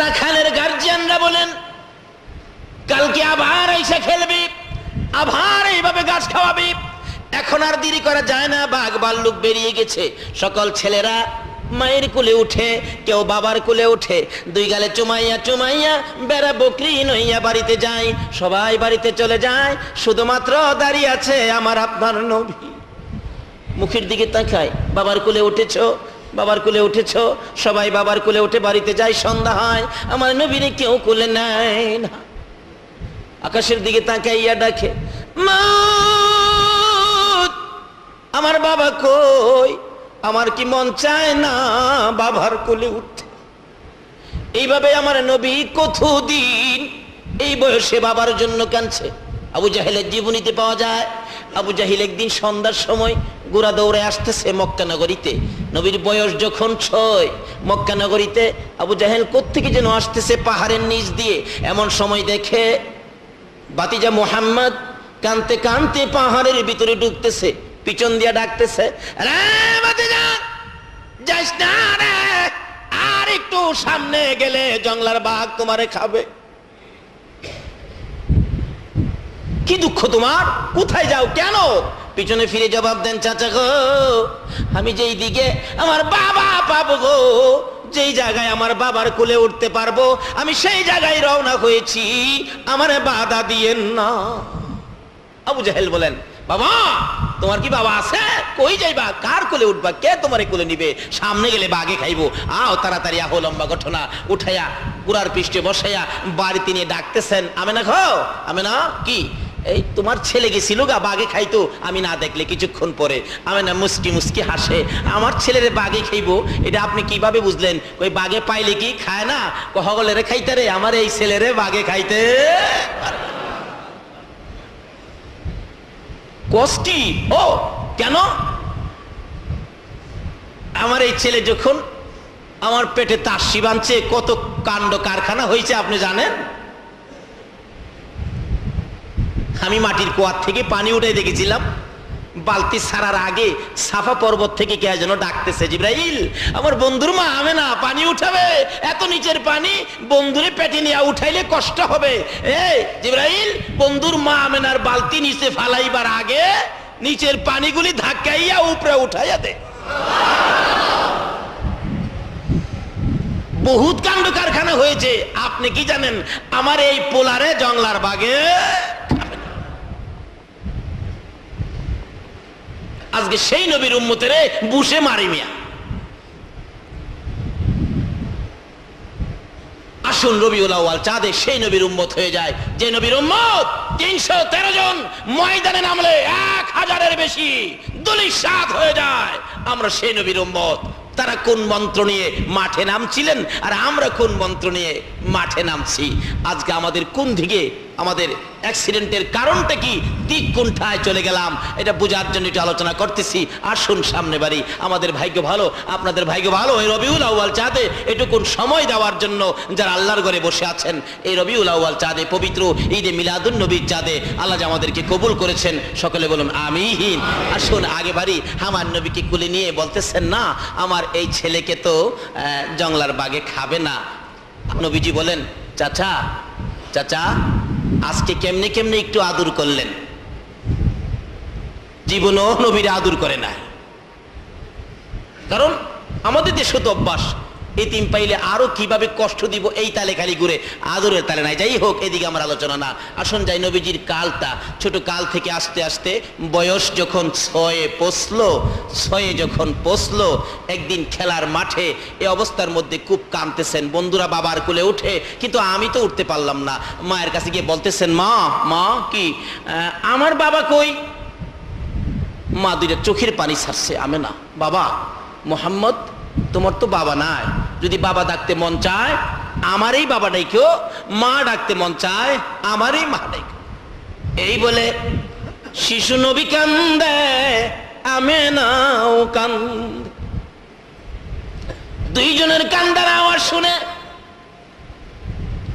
রাখালের গার্জিয়ানরা বলেন, কালকে আবার এসে খেলবি, আবার এইভাবে গাছ খাওয়াবি। এখন আর দেরি করা যায় না, বাঘ ভাল্লুক বেরিয়ে গেছে। সকল ছেলেরা মায়ের কোলে উঠে, কেউ বাবার কোলে উঠে দুই গালে চুমাইয়া চুমাইয়া বেড়া বকরি নইয়া বাড়িতে যায়। সবাই বাড়িতে চলে যায়, শুধুমাত্র দাঁড়িয়ে আছে আমার আপনার নবী। মুখের দিকে তাকায়, বাবার কুলে উঠেছ? বাবার কোলে উঠেছ? সবাই বাবার কোলে উঠে বাড়িতে যায় সন্ধ্যা হয়। আমার নবীরে কেউ কোলে নেয় না। আকাশের দিকে তাকাইয়া ডাকে "মাউত, আমার বাবা কই? আমার কি মন চায় না বাবার কোলে উঠতে? এইভাবে আমার নবী কতদিন এই বয়সে বাবার জন্য কাঁদছে। আবু জাহেলের জীবনীতে পাওয়া যায় আবু জাহিল একদিন সন্ধ্যার সময় গোড়া দৌড়ে আসতেছে মক্কা নগরীতে। নবীর বয়স যখন ছয়, মক্কা নগরীতে আবু জাহেল কোত্থেকে যেন আসতেছে পাহাড়ের নিচ দিয়ে। এমন সময় দেখে বাতিজা মোহাম্মদ কানতে কানতে পাহাড়ের ভিতরে ঢুকতেছে, পিছন দিয়া ডাকতেছে, "রে যাইস না আর একটু সামনে গেলে জংলার বাঘ তোমারে খাবে। কি দুঃখ তোমার? কোথায় যাও কেন? পিছনে ফিরে জবাব দেন চাচা গো, আমি যেই দিকে আমার বাবা পাবো গো, যেই জায়গায় আমার বাবার কোলে উঠতে পারব, আমি সেই জায়গায় রওনা হয়েছি। আমার বাধা দিয়েন না। আবু জাহেল বলেন, বাবা, তোমার কি বাবা আছে? কই যাইবা? কার কোলে উঠবা? কে তোমারে কোলে নিবে? সামনে গেলে বাগে খাইবো। আও তাড়াতাড়ি, আহো লম্বা ঘটনা। উঠাইয়া গুড়ার পৃষ্ঠে বসাইয়া বাড়িতে নিয়ে ডাকতেছেন। আমি না খাও আমি না কি? এই তোমার ছেলে গেছিল গা, বাগে খাইতো। আমি না দেখলে কিছুক্ষণ পরে। আমি না মুস্কি মুস্কি হাসে। আমার ছেলের বাগে খাইবো, এটা আপনি কীভাবে বুঝলেন? ওই বাগে পাইলে কি খায় না? কহগলেরে খাইতে রে, আমার এই ছেলেরে বাগে খাইতে। কষ্টি? ও, কেন? আমার এই ছেলে যখন আমার পেটে তাসি বাঁধছে কত কাণ্ড কারখানা হয়েছে আপনি জানেন? আমি মাটির কুয়ার থেকে পানি উঠে দেখেছিলাম। বালতি সারার আগে সাফা পর্বত থেকে কে যেন ডাকতেছে, জিব্রাইল, আমার বন্ধুর মা আমে না পানি উঠাবে, এত নিচের পানি বন্ধুরে পেটে নিয়ে উঠাইলে কষ্ট হবে। এই, জিব্রাইল, বন্ধুর মা আমেনার বালতি নিচে ফালাইবার আগে নিচের পানিগুলি ধাক্কাইয়া উপরে উঠাইয়া দে। বহুত কাণ্ড কারখানা হয়েছে। আপনি কি জানেন, আমার এই পোলারে জংলার বাগে আজকে সেই নবীর উম্মতেরে বুসে মারি মিয়া। আসুন রবিউল আউয়াল চাঁদে সেই নবীর উম্মত হয়ে যায়। যে নবীর উম্মত তিনশো তেরো জন ময়দানে নামলে এক হাজারের বেশি দলিশ সাত হয়ে যায়। আমরা সেই নবীর উম্মত। তারা কোন মন্ত্র নিয়ে মাঠে নামছিলেন? আর আমরা কোন মন্ত্র নিয়ে মাঠে নামছি? আজকে আমাদের কোন দিকে আমাদের অ্যাক্সিডেন্টের কারণটা কি? দিক কোনঠায় চলে গেলাম। এটা বোঝার জন্য একটু আলোচনা করতেছি। আসুন সামনে বাড়ি। আমাদের ভাগ্য ভালো? আপনাদের ভাগ্য ভালো? এই রবিউল আউয়াল চাঁদে এটুকুন সময় দেওয়ার জন্য যারা আল্লাহর ঘরে বসে আছেন, এই রবিউল আউয়াল চাঁদে পবিত্র ঈদে মিলাদুল নবীর চাঁদে আল্লাহ যে আমাদেরকে কবুল করেছেন, সকলে বলুন আমিহীন আসুন আগে বাড়ি। আমার নবীকে কুলে নিয়ে বলতেছেন, না, আমার এই ছেলেকে তো জংলার বাগে খাবে না। নবীজি বলেন, চাচা চাচা আজকে কেমনে কেমনে একটু আদর করলেন? জীবনও নবীরা আদর করে না কারণ আমাদের দেশে তো অভ্যাস এতিম পাইলে আরও কীভাবে কষ্ট দিব এই তালে খালি ঘুরে? আদরের তালে নাই। যাই হোক, এদিকে আমার আলোচনা না। আসুন যাই নবীজির কালটা। ছোট কাল থেকে আস্তে আস্তে বয়স যখন ছয়ে পৌঁছলো ছয়ে যখন পৌঁছলো একদিন খেলার মাঠে এ অবস্থার মধ্যে খুব কাঁদতেছেন। বন্ধুরা বাবার কোলে উঠে, কিন্তু আমি তো উঠতে পারলাম না। মায়ের কাছে গিয়ে বলতেছেন, মা মা, কি আমার বাবা কই? মা দুইটা চোখের পানি ছাড়ছে, আমি না। বাবা, মোহাম্মদ তোমার তো বাবা নাই। যদি বাবা ডাকতে মন চায়, আমারই বাবা ডাইকেও মা ডাকতে মন চায়, আমারই মা ডাইকে। এই বলে, শিশু নবী কান্দে আমে নাও কান্দে। দুইজনের কান্দার আওয়াজ শুনে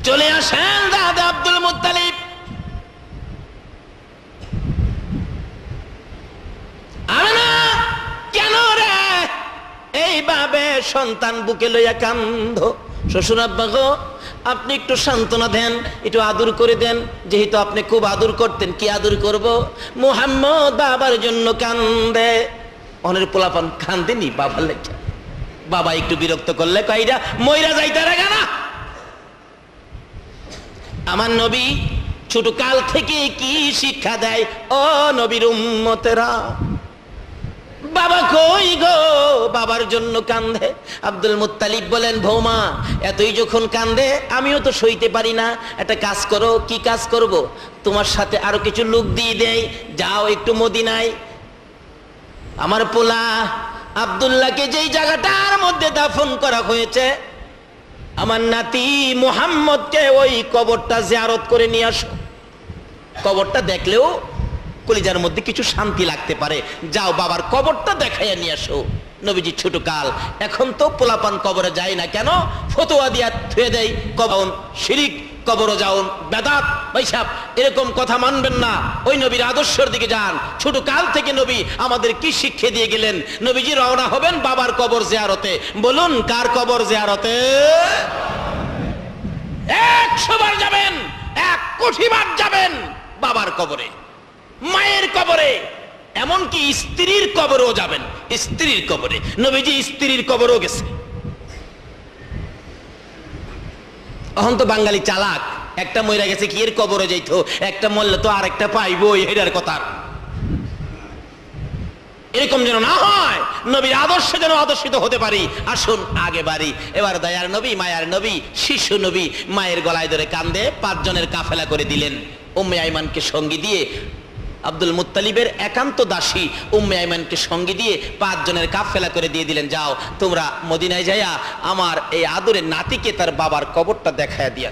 চলে আসেন দাদা আব্দুল মুত্তালিব। আমি না এইভাবে সন্তান বুকে লইয়া কান্ধ। শ্বশুর আব্বা গো, আপনি একটু সান্ত্বনা দেন, একটু আদর করে দেন। যেহেতু আপনি খুব আদর করতেন, কি আদর করব? মুহাম্মদ বাবার জন্য কান্দে। অনের পোলাপান কান্দেনি বাবার লেখা বাবা একটু বিরক্ত করলে কইরা, মইরা যাইতে রাখা না আমার নবী ছোট কাল থেকে কি শিক্ষা দেয়? ও নবীর উম্মতেরা। বাবা কই গো? বাবার জন্য কান্দে। আব্দুল মুত্তালিব বলেন ভৌমা এতই যখন কান্দে, আমিও তো সইতে পারি না। একটা কাজ করো, কি কাজ করব? তোমার সাথে আরও কিছু লোক দিয়ে দেয় যাও একটু মদিনায়। আমার পোলা আব্দুল্লাহকে যেই জায়গাটার মধ্যে দাফন করা হয়েছে, আমার নাতি মোহাম্মদকে ওই কবরটা জিয়ারত করে নিয়ে আসো। কবরটা দেখলেও কলিজার মধ্যে কিছু শান্তি লাগতে পারে। যাও বাবার কবরটা দেখাইয়া নিয়ে আসো। নবীজি ছোট কাল এখন তো পোলাপান কবরে যায় না কেন? ফতোয়া দিয়া থুয়ে দেয় কবন শিরিক কবর যাওন, বেদাত বৈশাপ এরকম কথা মানবেন না। ওই নবীর আদর্শের দিকে যান। ছোট কাল থেকে নবী আমাদের কি শিক্ষা দিয়ে গেলেন? নবীজি রওনা হবেন বাবার কবর জিয়ারতে। বলুন, কার কবর জিয়ারতে? একশো বার যাবেন, এক কোটি বার যাবেন বাবার কবরে। মায়ের কবরে, এমনকি স্ত্রীর কবরও যাবেন। স্ত্রীর কবরে, নবীজি স্ত্রীর কবরও গেছে। এখন তো বাঙালি চালাক, একটা মহিলা গেছে কি এর কবরে যাইতো, একটা মরলে তো আরেকটা পাইবো এটার কথা। এরকম যেন না হয়, নবীর আদর্শ যেন আদর্শিত হতে পারি। আসুন, আগে বাড়ি। এবার দয়ার নবী, মায়ার নবী, শিশু নবী, মায়ের গলায় ধরে কান্দে পাঁচজনের কাফেলা করে দিলেন। উম্মে আইমানকে সঙ্গী দিয়ে আব্দুল মুত্তালিবের একান্ত দাসী উম্মে আইমানকে সঙ্গে দিয়ে পাঁচজনের কাফেলা করে দিয়ে দিলেন, যাও, তোমরা মদিনায় যাইয়া আমার এই আদরের নাতিকে তার বাবার কবরটা দেখায় দিয়া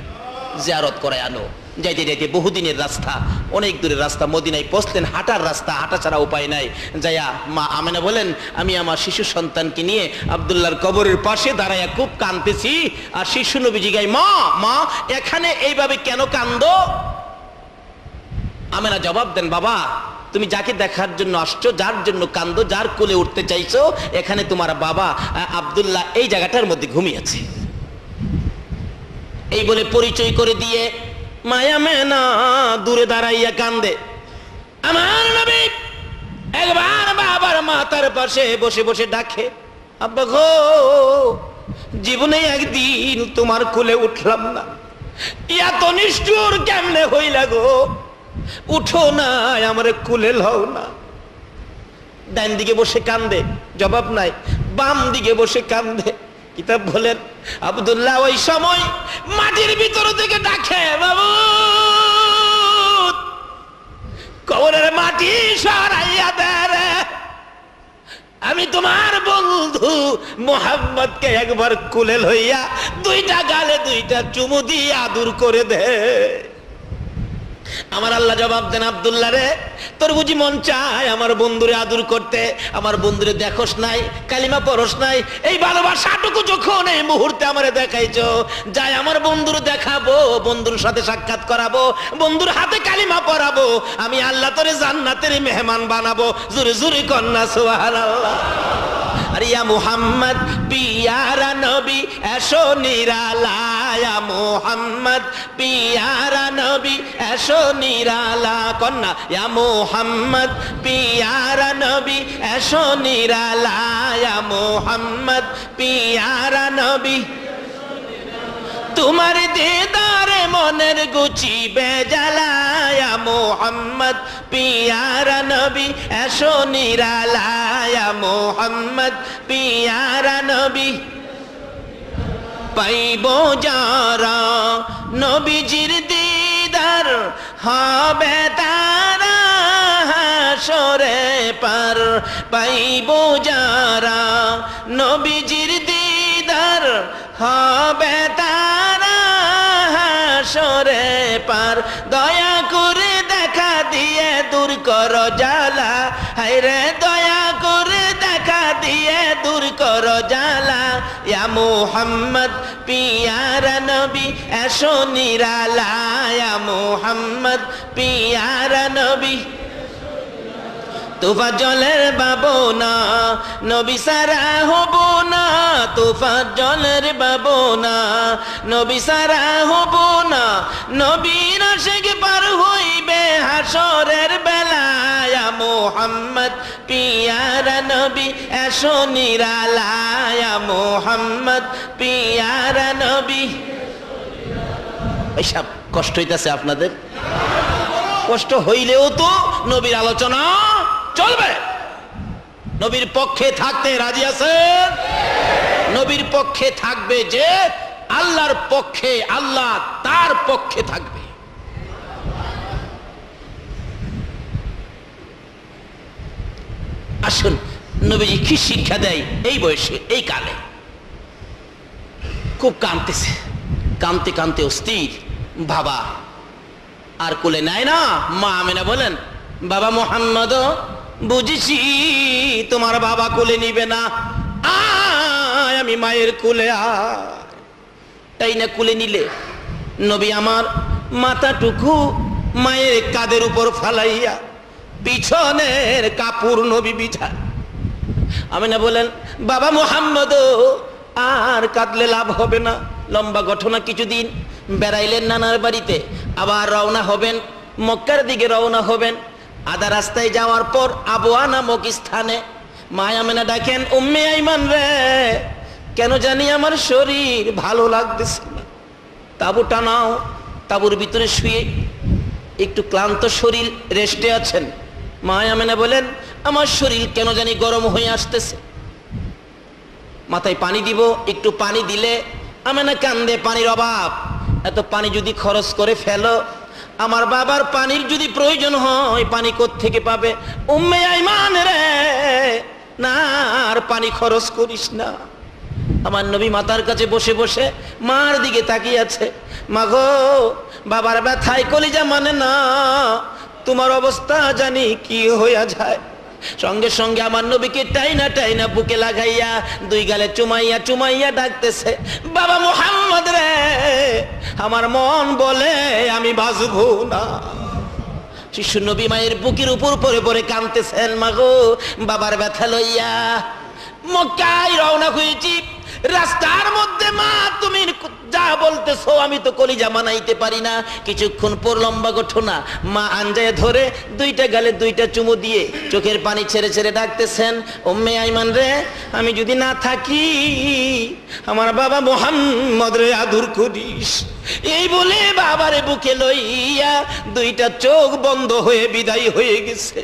জিয়ারত করে আনো। যাইতে যাইতে বহুদিনের রাস্তা, অনেক দূরের রাস্তা, মদিনায় পৌঁছলেন, হাঁটার রাস্তা, হাঁটা ছাড়া উপায় নাই। যাইয়া মা আমেনা বলেন, আমি আমার শিশু সন্তানকে নিয়ে আবদুল্লাহর কবরের পাশে দাঁড়াইয়া খুব কাঁদতেছি, আর শিশু নবী জিগাই মা মা, এখানে এইভাবে কেন কান্দো? আমেনা জবাব দেন, বাবা, তুমি যাকে দেখার জন্য আসছো, যার জন্য কান্দো, যার কোলে উঠতে চাইছো, এখানে তোমার বাবা আব্দুল্লাহ এই জায়গাটার মধ্যে ঘুমিয়েছে এই বলে পরিচয় করে দিয়ে মায়া মেনা দূরে দাঁড়াইয়া কান্দে। আমার নবী, একবার বাবার মাথার পাশে বসে বসে ডাকে, আব্বা গো, জীবনে একদিন তোমার কোলে উঠলাম না। এত নিষ্ঠুর কেমনে হইলা গো? উঠো না, আমারে কুলে লও না। ডান দিকে বসে কান্দে, জবাব নাই। বাম দিকে বসে কান্দে। কিতাব বলেন, আব্দুল্লাহ ওই সময় মাটির ভিতর থেকে ডাকে, বাবু! কবরের মাটি সরাইয়া দে রে। আমি তোমার বন্ধু মোহাম্মদকে একবার কুলে লইয়া দুইটা গালে দুইটা চুমু দিয়ে আদর করে দে। আমার আল্লাহ জবাব দেন, আব্দুল্লাহ রে, তোর বুঝি মন চায় আমার বন্ধুরে আদর করতে? আমার বন্ধুরে দেখোস নাই, কালিমা পরস নাই। এই ভালোবাসাটুকু যখন এই মুহূর্তে আমারে দেখাইছো, যাই আমার বন্ধুর দেখাবো, বন্ধুর সাথে সাক্ষাৎ করাবো, বন্ধুর হাতে কালিমা পরাবো আমি আল্লাহ তোরে জান্নাতের মেহমান বানাবো। জুরে জুরে কন্যা সোহান আল্লাহ আরিয়া মুহাম্মদ, পিয়ারা নবী, এসো নিরালায়া মুহাম্মদ, পিয়ারা নবী, এসো নিরালা কন্যা, ইয়া মুহাম্মদ, পিয়ারা নবী, এসো নিরালায়া মুহাম্মদ, পিয়ারা নবী। তোমার দিদারে মনের গুচি বেজালায়া, মোহাম্মদ পিয়ারা নবী, এসো নিরালায়া, মোহাম্মদ পিয়ারা নবী। পাইব যারা নবীজির দিদার, হবে তারা হাসরে পার। পাইব যারা নবীজির দিদার, হবে তারা হাসরে পার। দয়া করে দেখা দিয়ে দূর কর জালা হাইরে দয়া করে দেখা দিয়ে দূর কর জালা ইয়া মোহাম্মদ, পিয়ারা নবী, এসো নিরালা। ইয়া মোহাম্মদ, পিয়ারা নবী। তোফা জলের বাবো না নবী সারা হব না তোফা জলের বাবো না নবী সারা হব না, নবীর শেখ পার হইবে হাসরের বেলায়। মোহাম্মদ, পিয়ারা নবী, এসো নিরালায়া। মোহাম্মদ, পিয়ারা নবী। এইসব কষ্ট হইতাছে আপনাদের? কষ্ট হইলেও তো নবীর আলোচনা চলবে। নবীর পক্ষে থাকতে রাজি আছেন? নবীর পক্ষে থাকবে যে আল্লাহর পক্ষে, আল্লাহ তার পক্ষে থাকবে। আসুন, নবীজি কি শিক্ষা দেয় এই বয়সে, এই কালে? খুব কাঁদতেছে। কাঁদতে কাঁদতে অস্থির। বাবা আর কোলে নেয় না? মা আমেনা বলেন, বাবা মোহাম্মদ বুঝেছি তোমার বাবা কোলে নিবে না। আয় আমি মায়ের কোলে তাই না কোলে নিলে? নবী আমার মাথাটুকু মায়ের কাদের উপর ফালাইয়া পিছনের কাপুর নবী বিছা আমি না বলেন, বাবা মোহাম্মদ, আর কাঁদলে লাভ হবে না। লম্বা ঘটনা কিছুদিন বেড়াইলেন নানার বাড়িতে, আবার রওনা হবেন, মক্কার দিকে রওনা হবেন। আধা রাস্তায় যাওয়ার পর আবুয়া নামক স্থানে মায়ামেনা ডাকেন, উম্মে আইমান রে, কেন জানি আমার শরীর ভালো লাগতেছে না। তাবু টানাও তাবুর ভিতরে শুয়ে একটু ক্লান্ত শরীর রেস্টে আছেন। মায়ামেনা বলেন, আমার শরীর কেন জানি গরম হয়ে আসতেছে। মাথায় পানি দিব, একটু পানি দিলে, আমেনা কান্দে পানির অভাব। এত পানি যদি খরচ করে ফেলো আমার বাবার পানির যদি প্রয়োজন হয়, পানি থেকে পাবে? উম্মে আইমান রে, না, আর পানি খরচ করিস না। আমার নবী মাতার কাছে বসে বসে মার দিকে তাকিয়ে আছে। মাগো, বাবার ব্যথায় কলিজা মানে না, তোমার অবস্থা জানি কি হইয়া যায়। সঙ্গে সঙ্গে আমার নবীকে টাইনা টাইনা বুকে লাগাইয়া দুই গালে চুমাইয়া চুমাইয়া ডাকতেছে, বাবা মোহাম্মদ রে, আমার মন বলে আমি বাজবো না। শিশু নবী মায়ের বুকের উপর পরে পরে কানতেছেন মাগো, বাবার ব্যথা লইয়া মক্কায় রওনা হয়েছি। রাস্তার মধ্যে, মা, তুমি যা বলতেছো, আমি তো কলিজা মানাইতে পারি না। কিছুক্ষণ পর লম্বা ঘটনা মা আঞ্জায় ধরে দুইটা গালে দুইটা চুমু দিয়ে চোখের পানি ছেড়ে ছেড়ে ডাকতেছেন ওম্মে আইমান রে, আমি যদি না থাকি, আমার বাবা মোহাম্মদ রে আদুর করিস। এই বলে বাবারে বুকে লইয়া দুইটা চোখ বন্ধ হয়ে বিদায় হয়ে গেছে।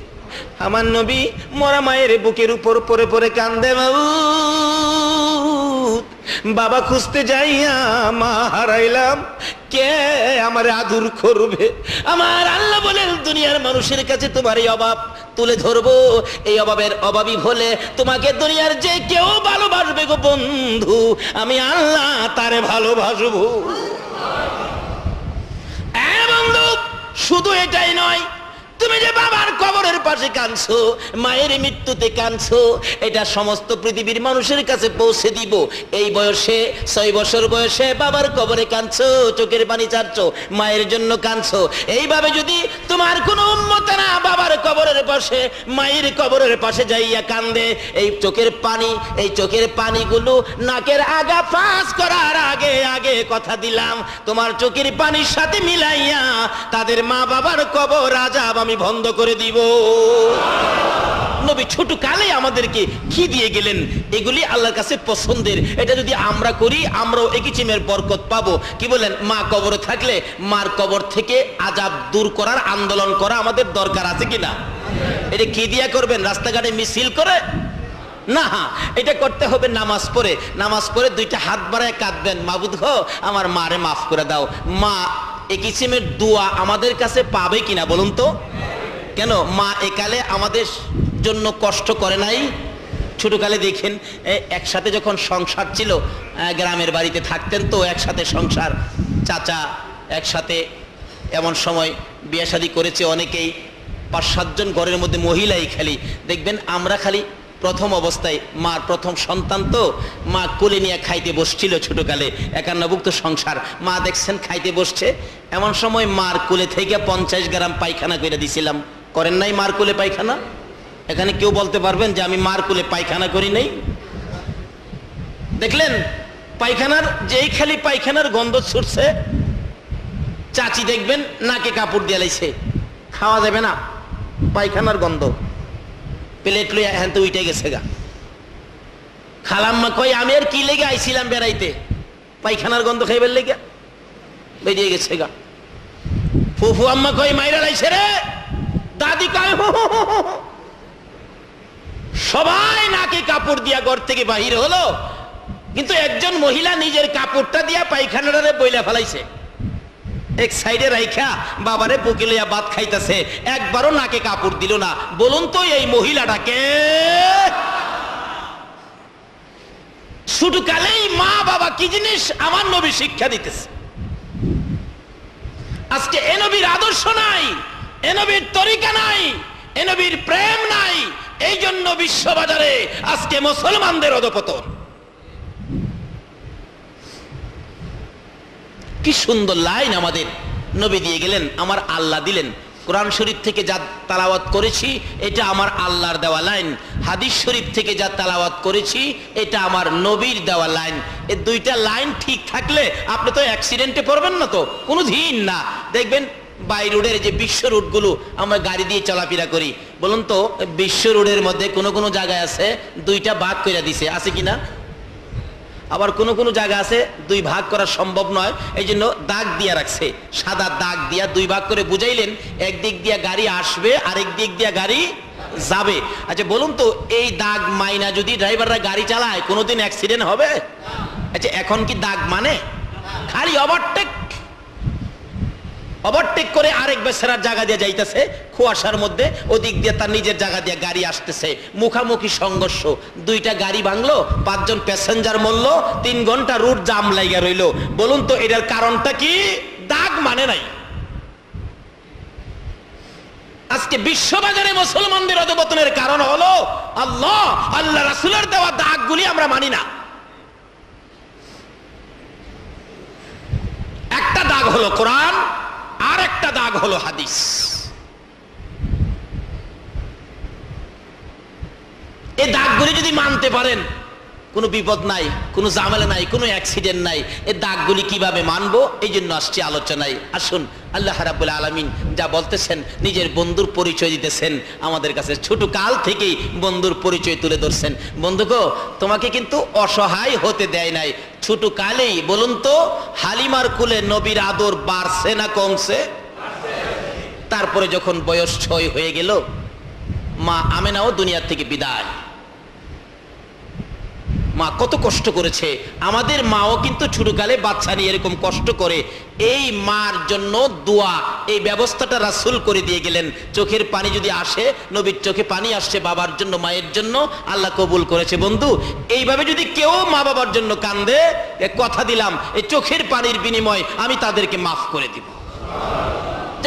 আমার নবী মরা মায়ের বুকের উপর পরে পরে কান্দে, বাবু বাবা খুঁজতে যাইয়া মা হারাইলাম। কে আমার আদুর করবে? আমার আল্লাহ বলেন, দুনিয়ার মানুষের কাছে তোমার এই অভাব তুলে ধরবো। এই অভাবের অভাবী হলে তোমাকে দুনিয়ার যে কেউ ভালোবাসবে গো বন্ধু, আমি আল্লাহ তারে ভালোবাসবো। হ্যাঁ বন্ধু, শুধু এটাই নয় তুমি যে বাবার কবরের পাশে কাঁদছো, মায়ের মৃত্যুতে কাঁদছো, এটা সমস্ত পৃথিবীর মানুষের কাছে পৌঁছে দিব। এই বয়সে, ছয় বছর বয়সে বাবার কবরে কাঁদছো, চোখের পানি চাচ্ছো মায়ের জন্য কাঁদছো। এইভাবে যদি তোমার কোনো উন্মতেরা বাবার কবরের পাশে, মায়ের কবরের পাশে যাইয়া কান্দে, এই চোখের পানি, এই চোখের পানিগুলো নাকের আগা ফাঁস করার আগে আগে কথা দিলাম। তোমার চোখের পানির সাথে মিলাইয়া তাদের মা বাবার কবর আজাব আমি বন্ধ করে দিব। নবী ছোট কালে আমাদেরকে কি দিয়ে গেলেন? এগুলি আল্লাহর কাছে পছন্দের। এটা যদি আমরা করি, আমরাও একই বরকত পাবো। কি বলেন? মা কবরে থাকলে মার কবর থেকে আজাব দূর করার আন্দোলন করা আমাদের দরকার আছে কিনা? এটা কি দিয়া করবেন? রাস্তাঘাটে মিছিল করে? না, এটা করতে হবে নামাজ পড়ে। নামাজ পড়ে দুইটা হাত বাড়ায় কাঁদবেন। মাবুদ গো, আমার মারে মাফ করে দাও। মা এ কিসিমের দোয়া আমাদের কাছে পাবে কিনা বলুন তো? কেন? মা একালে আমাদের জন্য কষ্ট করে নাই? ছোটকালে দেখেন একসাথে যখন সংসার ছিল গ্রামের বাড়িতে থাকতেন তো, একসাথে সংসার, চাচা একসাথে এমন সময় বিয়ে করেছে অনেকেই, পাঁচ সাতজন ঘরের মধ্যে মহিলাই খালি। দেখবেন আমরা খালি প্রথম অবস্থায় মার প্রথম সন্তান তো, মা কোলে নিয়ে খাইতে বসছিল ছোটকালে। একান্নভুক্ত সংসার। মা দেখছেন খাইতে বসছে। এমন সময় মার কোলে থেকে পঞ্চাশ গ্রাম পায়খানা করে দিছিলাম। করেন নাই মার কোলে পায়খানা? এখানে কেউ বলতে পারবেন যে আমি মার কুলে পায়খানা করি নাই? দেখলেন, পায়খানার যেই খালি পায়খানার গন্ধ ছুটছে, চাচি দেখবেন নাকে কাপড় দিয়ে লাইছে। খাওয়া যাবে না, পায়খানার গন্ধ। প্লেট লইয়া হ্যাঁ তো উইটে গেছে গা। খালাম্মা কই আমি আর কি লেগে আইছিলাম বেড়াইতে? পায়খানার গন্ধ খাইবার লেগে? বেরিয়ে গেছে গা। ফুফু আম্মা কই মাইরা লাইছে রে। দাদি কয়। সবাই নাকে কাপড় দিয়া ঘর থেকে বাহির হলো। কিন্তু একজন মহিলা নিজের কাপড়টা দিয়া পায়খানাটারে বইলা ফেলাইছে। এক সাইডে রাইখা বাবারে বুকে লইয়া ভাত খাইতেছে। একবারও নাকে কাপড় দিল না। বলুন তো এই মহিলাটাকে। শুধু মা বাবা কি জিনিস আমার নবী শিক্ষা দিতেছে। আজকে এ নবীর আদর্শ নাই, এ নবীর তরিকা নাই, এ নবীর প্রেম নাই এই জন্য বিশ্ববাজারে আজকে মুসলমানদের অধপতন। কি সুন্দর লাইন আমাদের। নবী দিয়ে গেলেন, আমার আল্লাহ দিলেন। কোরআন শরীফ থেকে যা তালাওয়াত করেছি, এটা আমার আল্লাহর দেওয়া লাইন। হাদিস শরীফ থেকে যা তালাওয়াত করেছি, এটা আমার নবীর দেওয়া লাইন। এই দুইটা লাইন ঠিক থাকলে আপনি তো অ্যাক্সিডেন্টে পড়বেন না তো, কোনো দিন না। দেখবেন বাই রোডের যে বিশ্ব রুটগুলো আমরা গাড়ি দিয়ে চলাফেরা করি। বলুন তো, বিশ্ব রোডের মধ্যে কোনো কোনো জায়গায় আছে, দুইটা ভাগ করে দিছে, আছে কিনা? আবার কোনো কোনো জায়গা আছে, দুই ভাগ করা সম্ভব নয় এই জন্য দাগ দিয়া রাখছে। সাদা দাগ দিয়া দুই ভাগ করে বুঝাইলেন, একদিক দিয়া গাড়ি আসবে, আরেক দিক দিয়া গাড়ি যাবে। আচ্ছা বলুন তো, এই দাগ মাইনা যদি ড্রাইভাররা গাড়ি চালায়, কোনোদিন অ্যাক্সিডেন্ট হবে? আচ্ছা এখন কি দাগ মানে? খালি ওভারটেক ওভারটেক করে আরেক বেচারার জায়গা দিয়ে যাইতেছে, কুয়াশার মধ্যে, ওদিক দিয়ে তার নিজের জায়গা দিয়ে গাড়ি আসতেছে। মুখামুখি সংঘর্ষ। দুইটা গাড়ি ভাঙলো, পাঁচজন প্যাসেঞ্জার মরল, তিন ঘণ্টা রুট জাম লাইগা রইল। বলুন তো, এটার কারণটা কি? দাগ মানে নাই। আজকে বিশ্ববাজারে মুসলমানদের অধপতনের কারণ হলো, আল্লাহ আল্লাহ রাসুলের দেওয়া দাগগুলি আমরা মানি না। একটা দাগ হলো কোরআন আর একটা দাগ হলো হাদিস। এই দাগগুলি যদি মানতে পারেন কোনো বিপদ নাই, কোনো ঝামেলা নাই, কোনো অ্যাক্সিডেন্ট নাই। এই দাগগুলি কীভাবে মানবো? এই জন্য আসছি আলোচনায়। আসুন, আল্লাহ রাবুল আলমিন যা বলতেছেন, নিজের বন্ধুর পরিচয় দিতেছেন। আমাদের কাছে ছোট কাল থেকেই বন্ধুর পরিচয় তুলে ধরছেন। বন্ধুগো তোমাকে কিন্তু অসহায় হতে দেয় নাই। ছোট কালেই বলুন তো, হালিমার কুলে নবীর আদর বাড়ছে না কমছে? তারপরে যখন বয়স ছয় হয়ে গেল, মা আমেনাও দুনিয়ার থেকে বিদায়। মা কত কষ্ট করেছে। আমাদের মাও কিন্তু ছোটকালে বাচ্চা নিয়ে এরকম কষ্ট করে। এই মার জন্য দোয়া, এই ব্যবস্থাটা রাসুল করে দিয়ে গেলেন। চোখের পানি যদি আসে, নবীর চোখে পানি আসছে বাবার জন্য, মায়ের জন্য, আল্লাহ কবুল করেছে বন্ধু। এইভাবে যদি কেউ মা বাবার জন্য কান্দে কথা দিলাম এই চোখের পানির বিনিময় আমি তাদেরকে মাফ করে দিব।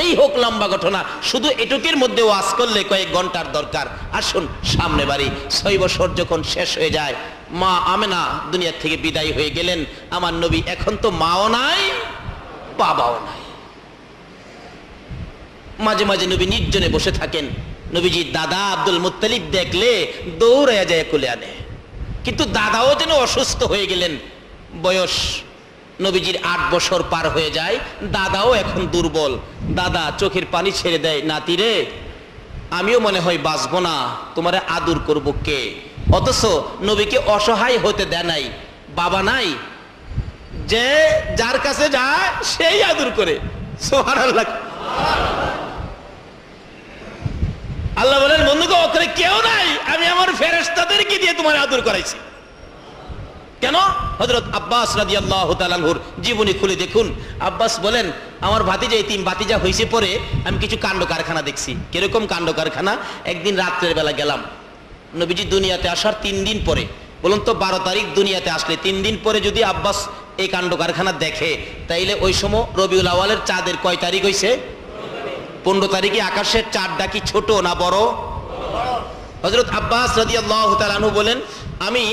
এই হোক লম্বা ঘটনা, শুধু এটুকের মধ্যে ওয়াজ করলে কয়েক ঘণ্টার দরকার। আসুন, সামনে বাড়ি। ছয় বছর যখন শেষ হয়ে যায় মা আমেনা দুনিয়া থেকে বিদায় হয়ে গেলেন। আমার নবী এখন তো মাও নাই, বাবাও নাই। মাঝে মাঝে নবী নির্জনে বসে থাকেন। নবীজির দাদা আব্দুল মুত্তালিব দেখলে দৌড়ে যায় কোলে আনে। কিন্তু দাদাও যেন অসুস্থ হয়ে গেলেন। বয়স নবীজির আট বছর পার হয়ে যায়, দাদাও এখন দুর্বল। দাদা চোখের পানি ছেড়ে দেয় নাতিরে আমিও মনে হয় বাঁচবো না, তোমারে আদর করব কে? অথচ নবীকে অসহায় হতে দেয় নাই, বাবা নাই। যে যার কাছে যায়, সেই আদর করে। আল্লাহ বলেন বন্ধুকে ওখানে কেউ নাই। আমি আমার ফেরেস্তাদেরকে দিয়ে তোমার আদর করাইছি। কেন? হজরত আব্বাস রাজি আল্লাহ তালাহুর জীবনী খুলে দেখুন। আব্বাস বলেন, আমার ভাতিজা এই তিন ভাতিজা হয়েছে পরে আমি কিছু কাণ্ড কারখানা দেখছি। কীরকম কাণ্ড কারখানা? একদিন রাত্রের বেলা গেলাম। নবীজি দুনিয়াতে আসার তিন দিন পরে, বলুন তো বারো তারিখ দুনিয়াতে আসলে তিন দিন পরে যদি আব্বাস এই কাণ্ড কারখানা দেখে, তাইলে ওই সময় রবিউল আওয়ালের চাঁদের কয় তারিখ হয়েছে পনেরো তারিখে আকাশের চাঁদটা কি ছোট না বড়? হজরত আব্বাস রাজি আল্লাহ তালানু বলেন, আমি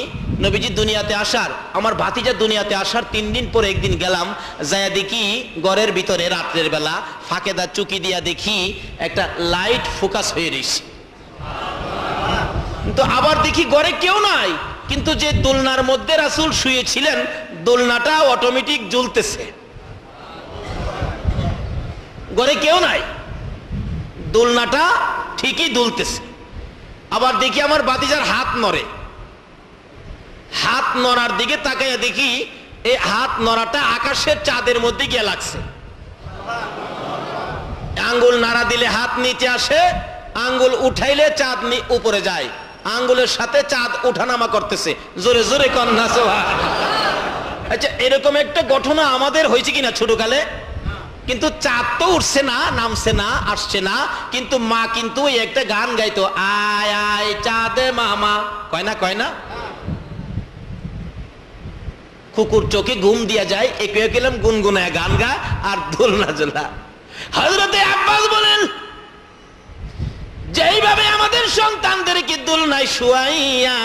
নবীজি দুনিয়াতে আসার, আমার ভাতিজা দুনিয়াতে আসার তিন দিন পরে একদিন গেলাম, যায়া দেখি ঘরের ভিতরে রাত্রের বেলা ফাঁকেদা চুকি দিয়া দেখি একটা লাইট ফোকাস হয়ে রয়েছে কিন্তু আবার দেখি ঘরে কেউ নাই। কিন্তু যে দোলনার মধ্যে রাসুল শুয়েছিলেন, দোলনাটা অটোমেটিক জ্বলতেছে। ঘরে কেউ নাই। দোলনাটা ঠিকই দুলতেছে আবার দেখি আমার বাতিজার হাত নড়ে। হাত নড়ার দিকে তাকাইয়া দেখি এই হাত নড়াটা আকাশের চাঁদের মধ্যে গিয়ে লাগছে। আঙ্গুল নাড়া দিলে হাত নিচে আসে, আঙ্গুল উঠাইলে চাঁদ উপরে যায়। আঙ্গুলের সাথে চাঁদ উঠানামা করতেছে। জোরে জোরে কন্যা সোহা। আচ্ছা এরকম একটা ঘটনা আমাদের হয়েছে কিনা ছোটকালে? কিন্তু চাঁদ তো উঠছে না, নামছে না, আসছে না, কিন্তু মা কিন্তু একটা গান গাইতো, আয় আয়, চাঁদে মামা। কয় না কয় না? কুকুর চোখে ঘুম দিয়া যায়, একে গেলাম গুনগুনায় গান গা আর দোলনা জোলা হজরতে আব্বাস বলেন যেইভাবে আমাদের সন্তানদেরকে দোলনায় শুয়াইয়া,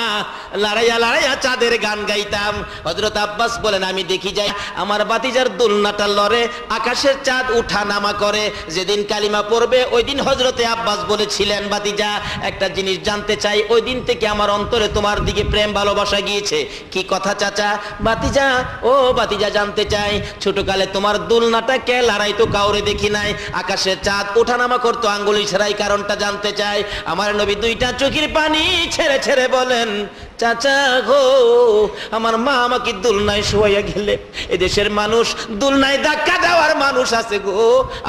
লড়াইয়া লড়াইয়া চাঁদের গান গাইতাম হজরত আব্বাস বলেন, আমি দেখি যাই, আমার বাতিজার দোলনাটা লড়ে, আকাশের চাঁদ উঠা নামা করে, যেদিন কালিমা পড়বে ওই দিন হজরতে আব্বাস বলেছিলেন বাতিজা একটা জিনিস জানতে চাই ওই দিন থেকে আমার অন্তরে তোমার দিকে প্রেম ভালোবাসা গিয়েছে। কি কথা চাচা? বাতিজা ও বাতিজা জানতে চাই, ছোটকালে তোমার দোলনাটা কে লড়াইতো কাউরে দেখি নাই, আকাশের চাঁদ উঠা নামা করতো, আঙ্গুলি ছেড়াই কারণটা জানতে চাই। আমার নবী দুইটা চোখের পানি ছেড়ে ছেড়ে বলেন, চাচা গো, আমার মা আমাকে দুলনায় শোয়াইয়া গেলে। এদেশের মানুষ দুলনায় ধাক্কা দেওয়ার মানুষ আছে গো।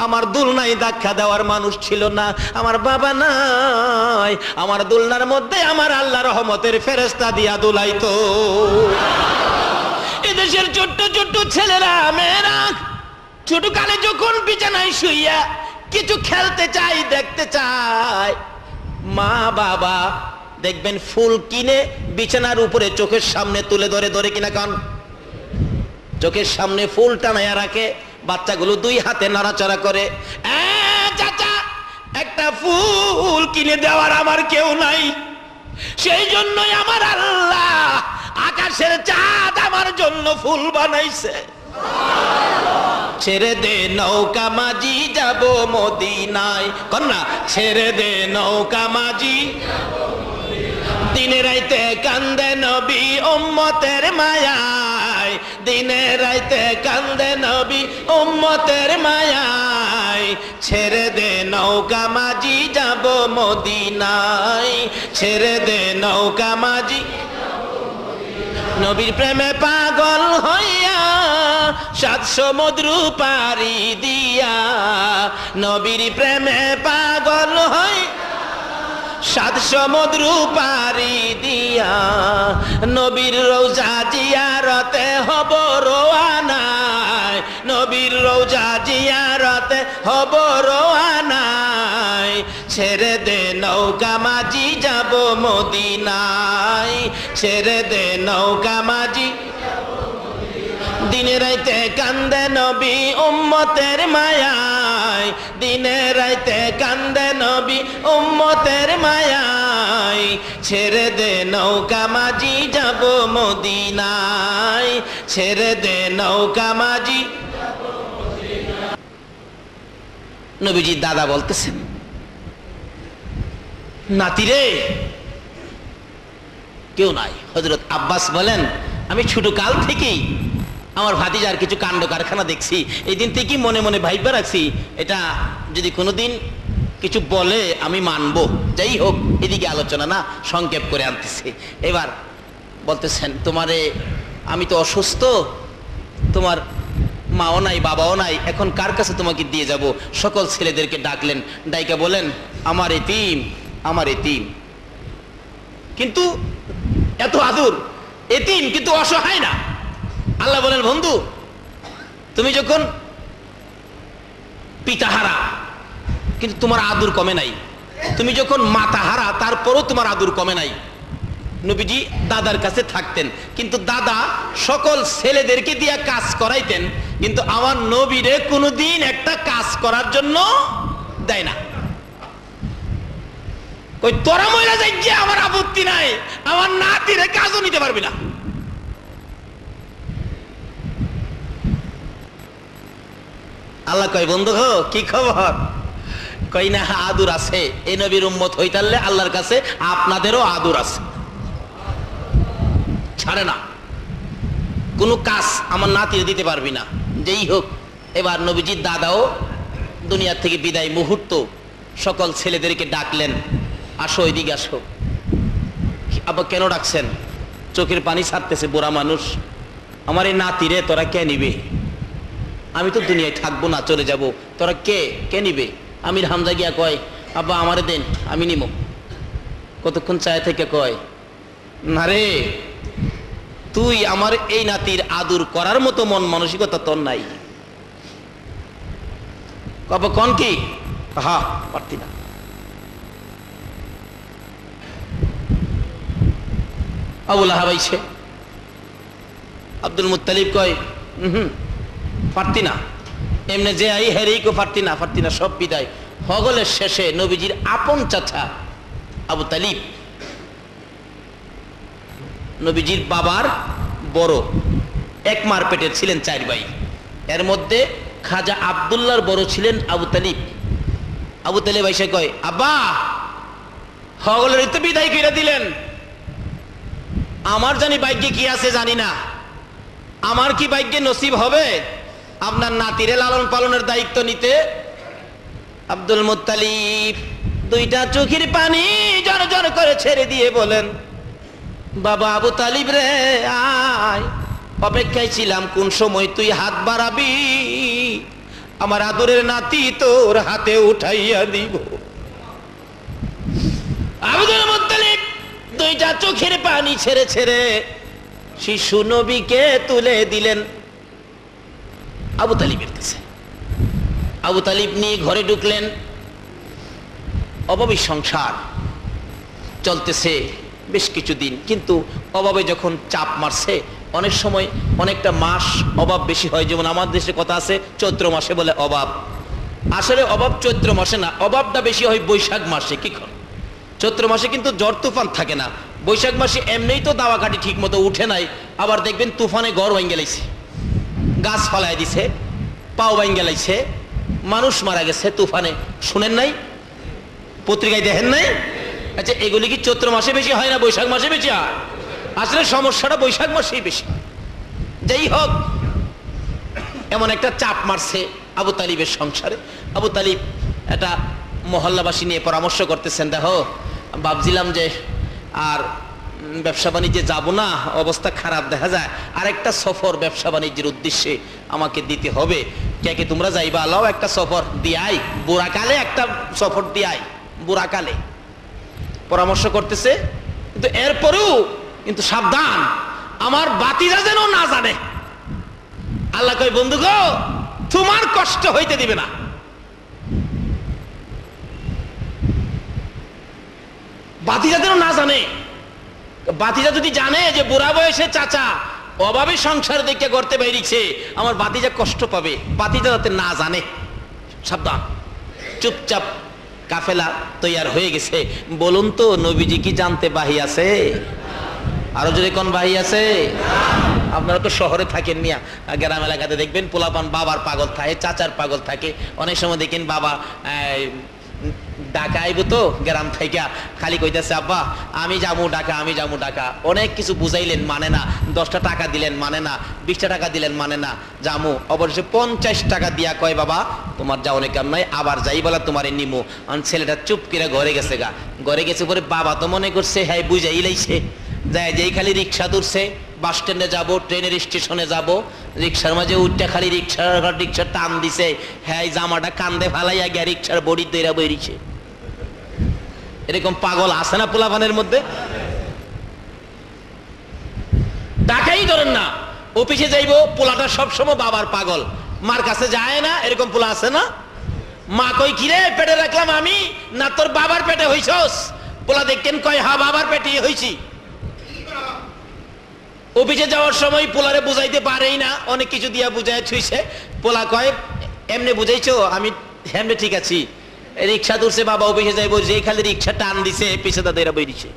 আমার দুলনায় ধাক্কা দেওয়ার মানুষ ছিল না। আমার বাবা নাই। আমার দুলনার মধ্যে আমার আল্লাহ রহমতের ফেরেস্তা দিয়া দুলাইতো। এদেশের ছোট্ট ছোট্ট ছেলেরা, মেয়েরা ছোট কালে যখন বিছানায় শুইয়া কিছু খেলতে চাই দেখতে চাই। মা বাবা দেখবেন ফুল কিনে বিছানার উপরে চোখের সামনে তুলে ধরে ধরে কিনা কন। চোখের সামনে ফুল টানাইয়া রাখে বাচ্চাগুলো দুই হাতে নড়াচড়া করে। "এ, চাচা একটা ফুল কিনে দেওয়ার আমার কেউ নাই। সেই জন্যই আমার আল্লাহ আকাশের চাঁদ আমার জন্য ফুল বানাইছে। ছেড়ে দে নৌকা মাঝি, যাব মদিনায়। কন্যা, ছেড়ে দে নৌকা মাঝি। দিনে রাইতে কান্দে নবী উম্মতের মায়ায়। দিনে রাইতে কান্দে নবী উম্মতের মায়ায়। ছেড়ে দে নৌকা মাঝি, যাব মদিনায়। ছেড়ে দে নৌকা মাঝি। নবীর প্রেমে পাগল হইয়া সাত সমুদ্র পারি দিয়া। নবীর প্রেমে পাগল হয় সাত সমুদ্র পারি দিয়া। নবীর রৌজা জিয়ারতে হব রোয়ানায়। নবীর রৌজা জিয়ারতে হব রোয়ানায়। ছেড়ে দে নৌকা মাঝি, যাব মদিনায়। ছেড়ে দে নৌকা মাঝি দিনে রাইতে কান্দে নবী উম্মতের মায়ায়। দিনে রাইতে কান্দে নবী উম্মতের মায়ায়। ছেড়ে দে নৌকা মাঝি, যাব মদিনায়। ছেড়ে দে নৌকা মাঝি, নবীজি দাদা বলতেছেন নাতিরে কেউ নাই। হজরত আব্বাস বলেন, আমি ছোট কাল থেকেই আমার ভাতিজার কিছু কাণ্ড কারখানা দেখছি। এই দিন থেকেই মনে মনে ভাইবা রাখছি, এটা যদি কোনোদিন কিছু বলে আমি মানব। যাই হোক, এদিকে আলোচনা না, সংক্ষেপ করে আনতেছি। এবার বলতেছেন, তোমারে আমি তো অসুস্থ, তোমার মাও নাই, বাবাও নাই, এখন কার কাছে তোমাকে দিয়ে যাব? সকল ছেলেদেরকে ডাকলেন, ডাইকা বলেন, আমার এতিম আমার এতিম। কিন্তু এত আদর, এতিম কিন্তু অসহায় না। আল্লাহ বলেন, বন্ধু, তুমি যখন পিতাহারা, কিন্তু তোমার আদর কমে নাই। তুমি যখন মাতাহারা, তারপরও তোমার আদর কমে নাই। নবীজি দাদার কাছে থাকতেন, কিন্তু দাদা সকল ছেলেদেরকে দিয়ে কাজ করাইতেন, কিন্তু আমার নবীরে কোনোদিন একটা কাজ করার জন্য দেয় না। কই, তোরা মহিলা যাই আমার আপত্তি নাই, আমার নাতিরে কাজও নিতে পারবি না। আল্লাহ কয়, বন্ধু গো, কি খবর? কই না, আদুর আছে। এই নবীর উম্মত হইতারলে আল্লাহর কাছে আপনাদেরও আদুর আছে। ছাড়ে না। কোনো কাজ আমার নাতির দিতে পারবি না। যেই হোক, এবার নবীজির দাদাও দুনিয়ার থেকে বিদায় মুহূর্ত সকল ছেলেদেরকে ডাকলেন, আসো ওইদিকে আসো। আবার কেন ডাকছেন? চোখের পানি ছাড়তেছে বুড়া মানুষ। আমার এই নাতিরে, তোরা কে নিবে? আমি তো দুনিয়ায় থাকব না, চলে যাব। তোরা কে? কে নিবে? আমির হামজা গিয়া কয়, আব্বা, আমারে দেন, আমি নিব কতক্ষণ চায় থেকে কয়, না রে, তুই আমার এই নাতির আদর করার মতো মন মানসিকতা তোর নাই। কন কি? হা, পারতি না। আবুল হাবাইছে আব্দুল মুত্তালিব কয় হুম পারতি না। এমনি যে আই হেরেই কো পারতি না পারতি না, সব বিদায়। হগলের শেষে নবীজির আপন চাচা আবু তালিব। নবীজির বাবার বড় এক মার পেটের ছিলেন চার ভাই। এর মধ্যে খাজা আবদুল্লাহর বড় ছিলেন আবু তালিব। আবু তালিব এসে কয়, আব্বা, হগলের তো বিদায় করে দিলেন। আমার জানি ভাগ্যে কি আছে জানি না। আমার কি ভাগ্যে নসিব হবে? আপনার নাতিরে লালন পালনের দায়িত্ব নিতে আব্দুল মুত্তালিব দুইটা চোখের পানি জন জন করে ছেড়ে দিয়ে বলেন, বাবা আবু তালিব রে, আয়, অপেক্ষায় ছিলাম, কোন সময় তুই হাত বাড়াবি? আমার আদরের নাতি তোর হাতে উঠাইয়া দিব। আব্দুল মুত্তালিব দুইটা চোখের পানি ছেড়ে ছেড়ে শিশু নবীকে তুলে দিলেন। আবু তালিবের কাছে। আবু তালিব নিয়ে ঘরে ঢুকলেন। অভাবী সংসার চলতেছে বেশ কিছুদিন, কিন্তু অভাবে যখন চাপ মারছে, অনেক সময় অনেকটা মাস অভাব বেশি হয়। যেমন আমার দেশে কথা আছে, চৈত্র মাসে বলে অভাব। আসলে অভাব চৈত্র মাসে না, অভাবটা বেশি হয় বৈশাখ মাসে, কি কর চৈত্র মাসে কিন্তু জ্বর তুফান থাকে না। বৈশাখ মাসে এমনিই তো দাওয়া কাঠি ঠিক মতো উঠে নাই, আবার দেখবেন তুফানে গড় ভাঙ্গে লাইছে গাছ ফালাই দিছে, পাও ভাঙ্গে গেলাইছে মানুষ মারা গেছে তুফানে। শুনেন নাই? পত্রিকায় দেখেন নাই? আচ্ছা এগুলি কি চৈত্র মাসে বেশি হয় না বৈশাখ মাসে বেশি হয়? আসলে সমস্যাটা বৈশাখ মাসেই বেশি। যাই হোক, এমন একটা চাপ মারছে আবু তালিবের সংসারে। আবু তালিব একটা মহল্লাবাসী নিয়ে পরামর্শ করতেছেন, দেখো, ভাবছিলাম যে আর ব্যবসা বাণিজ্যে যাব না, অবস্থা খারাপ, দেখা যায় আরেকটা সফর ব্যবসা বাণিজ্যের উদ্দেশ্যে আমাকে দিতে হবে। কে তোমরা যাইবা? আলাও একটা সফর দিয়াই, বুড়াকালে একটা সফর দিয়াই, বুড়াকালে। পরামর্শ করতেছে, কিন্তু এরপরেও কিন্তু সাবধান, আমার বাতিরা যেন না জানে। আল্লাহ কই বন্ধু গো, তোমার কষ্ট হইতে দিবে না। বাতিজা যেন না জানে। বাতিজা যদি জানে যে বুড়া বয়সে চাচা অভাবে সংসার দেখে করতে বেরিয়েছে, আমার বাতিজা কষ্ট পাবে। বাতিজা যাতে না জানে। সাবধান। চুপচাপ কাফেলা তৈয়ার হয়ে গেছে। বলুন তো, নবীজি কি জানতে বাহি আছে? আরও যদি কোন বাহি আছে? আপনারা তো শহরে থাকেন মিয়া। গ্রাম এলাকাতে দেখবেন পোলাপান বাবার পাগল থাকে, চাচার পাগল থাকে। অনেক সময় দেখেন বাবা ডাকা আইব তো গ্রাম থেকে। খালি কইতেছে, আব্বা, আমি যাব ডাকা আমি যাব ডাকা অনেক কিছু বুঝাইলেন মানে না। দশটা টাকা দিলেন মানে না। বিশটা টাকা দিলেন মানে না। যামু। অবশ্যই পঞ্চাশ টাকা দিয়া কয়, বাবা, তোমার যাও অনেক কাম নাই, আবার যাই বলা, তোমার নিমু। আমার ছেলেটা চুপ করে ঘরে গেছে গা। ঘরে গেছে পরে বাবা তো মনে করছে হ্যাঁ বুঝাই লাইছে যায়, যেই খালি রিক্সা দূরছে বাস স্ট্যান্ডে যাব, ট্রেনের স্টেশনে যাব, রিক্সার মাঝে উঠতে খালি রিক্সার রিক্সা টান দিছে। হ্যাঁ জামাটা কান্দে ফালাইয়া গিয়া রিক্সার বডি দইরা বইরিছে। এরকম পাগল আছে না পোলাপানের মধ্যে? ডাকাই ধরেন না। অফিসে যাইবো, পোলাটা সবসময় বাবার পাগল। মার কাছে যায় না, এরকম পোলা আছে না? মা কই কিরে পেটে রাখলাম আমি? না, তোর বাবার পেটে হইছস? পোলা দেখেন কয় হা বাবার পেটে হইছি। অফিসে যাওয়ার সময় পোলারে বুঝাইতে পারেই না। অনেক কিছু দিয়া বুঝায় ছুইছে পোলা কয়, এমনি বুঝাইছো? আমি এমনি ঠিক আছি। রিক্সা দূরছে বাবা অফিসে যাইবো। যে খালি রিক্সা টান দিছে, পিছে তাদের বই দিছে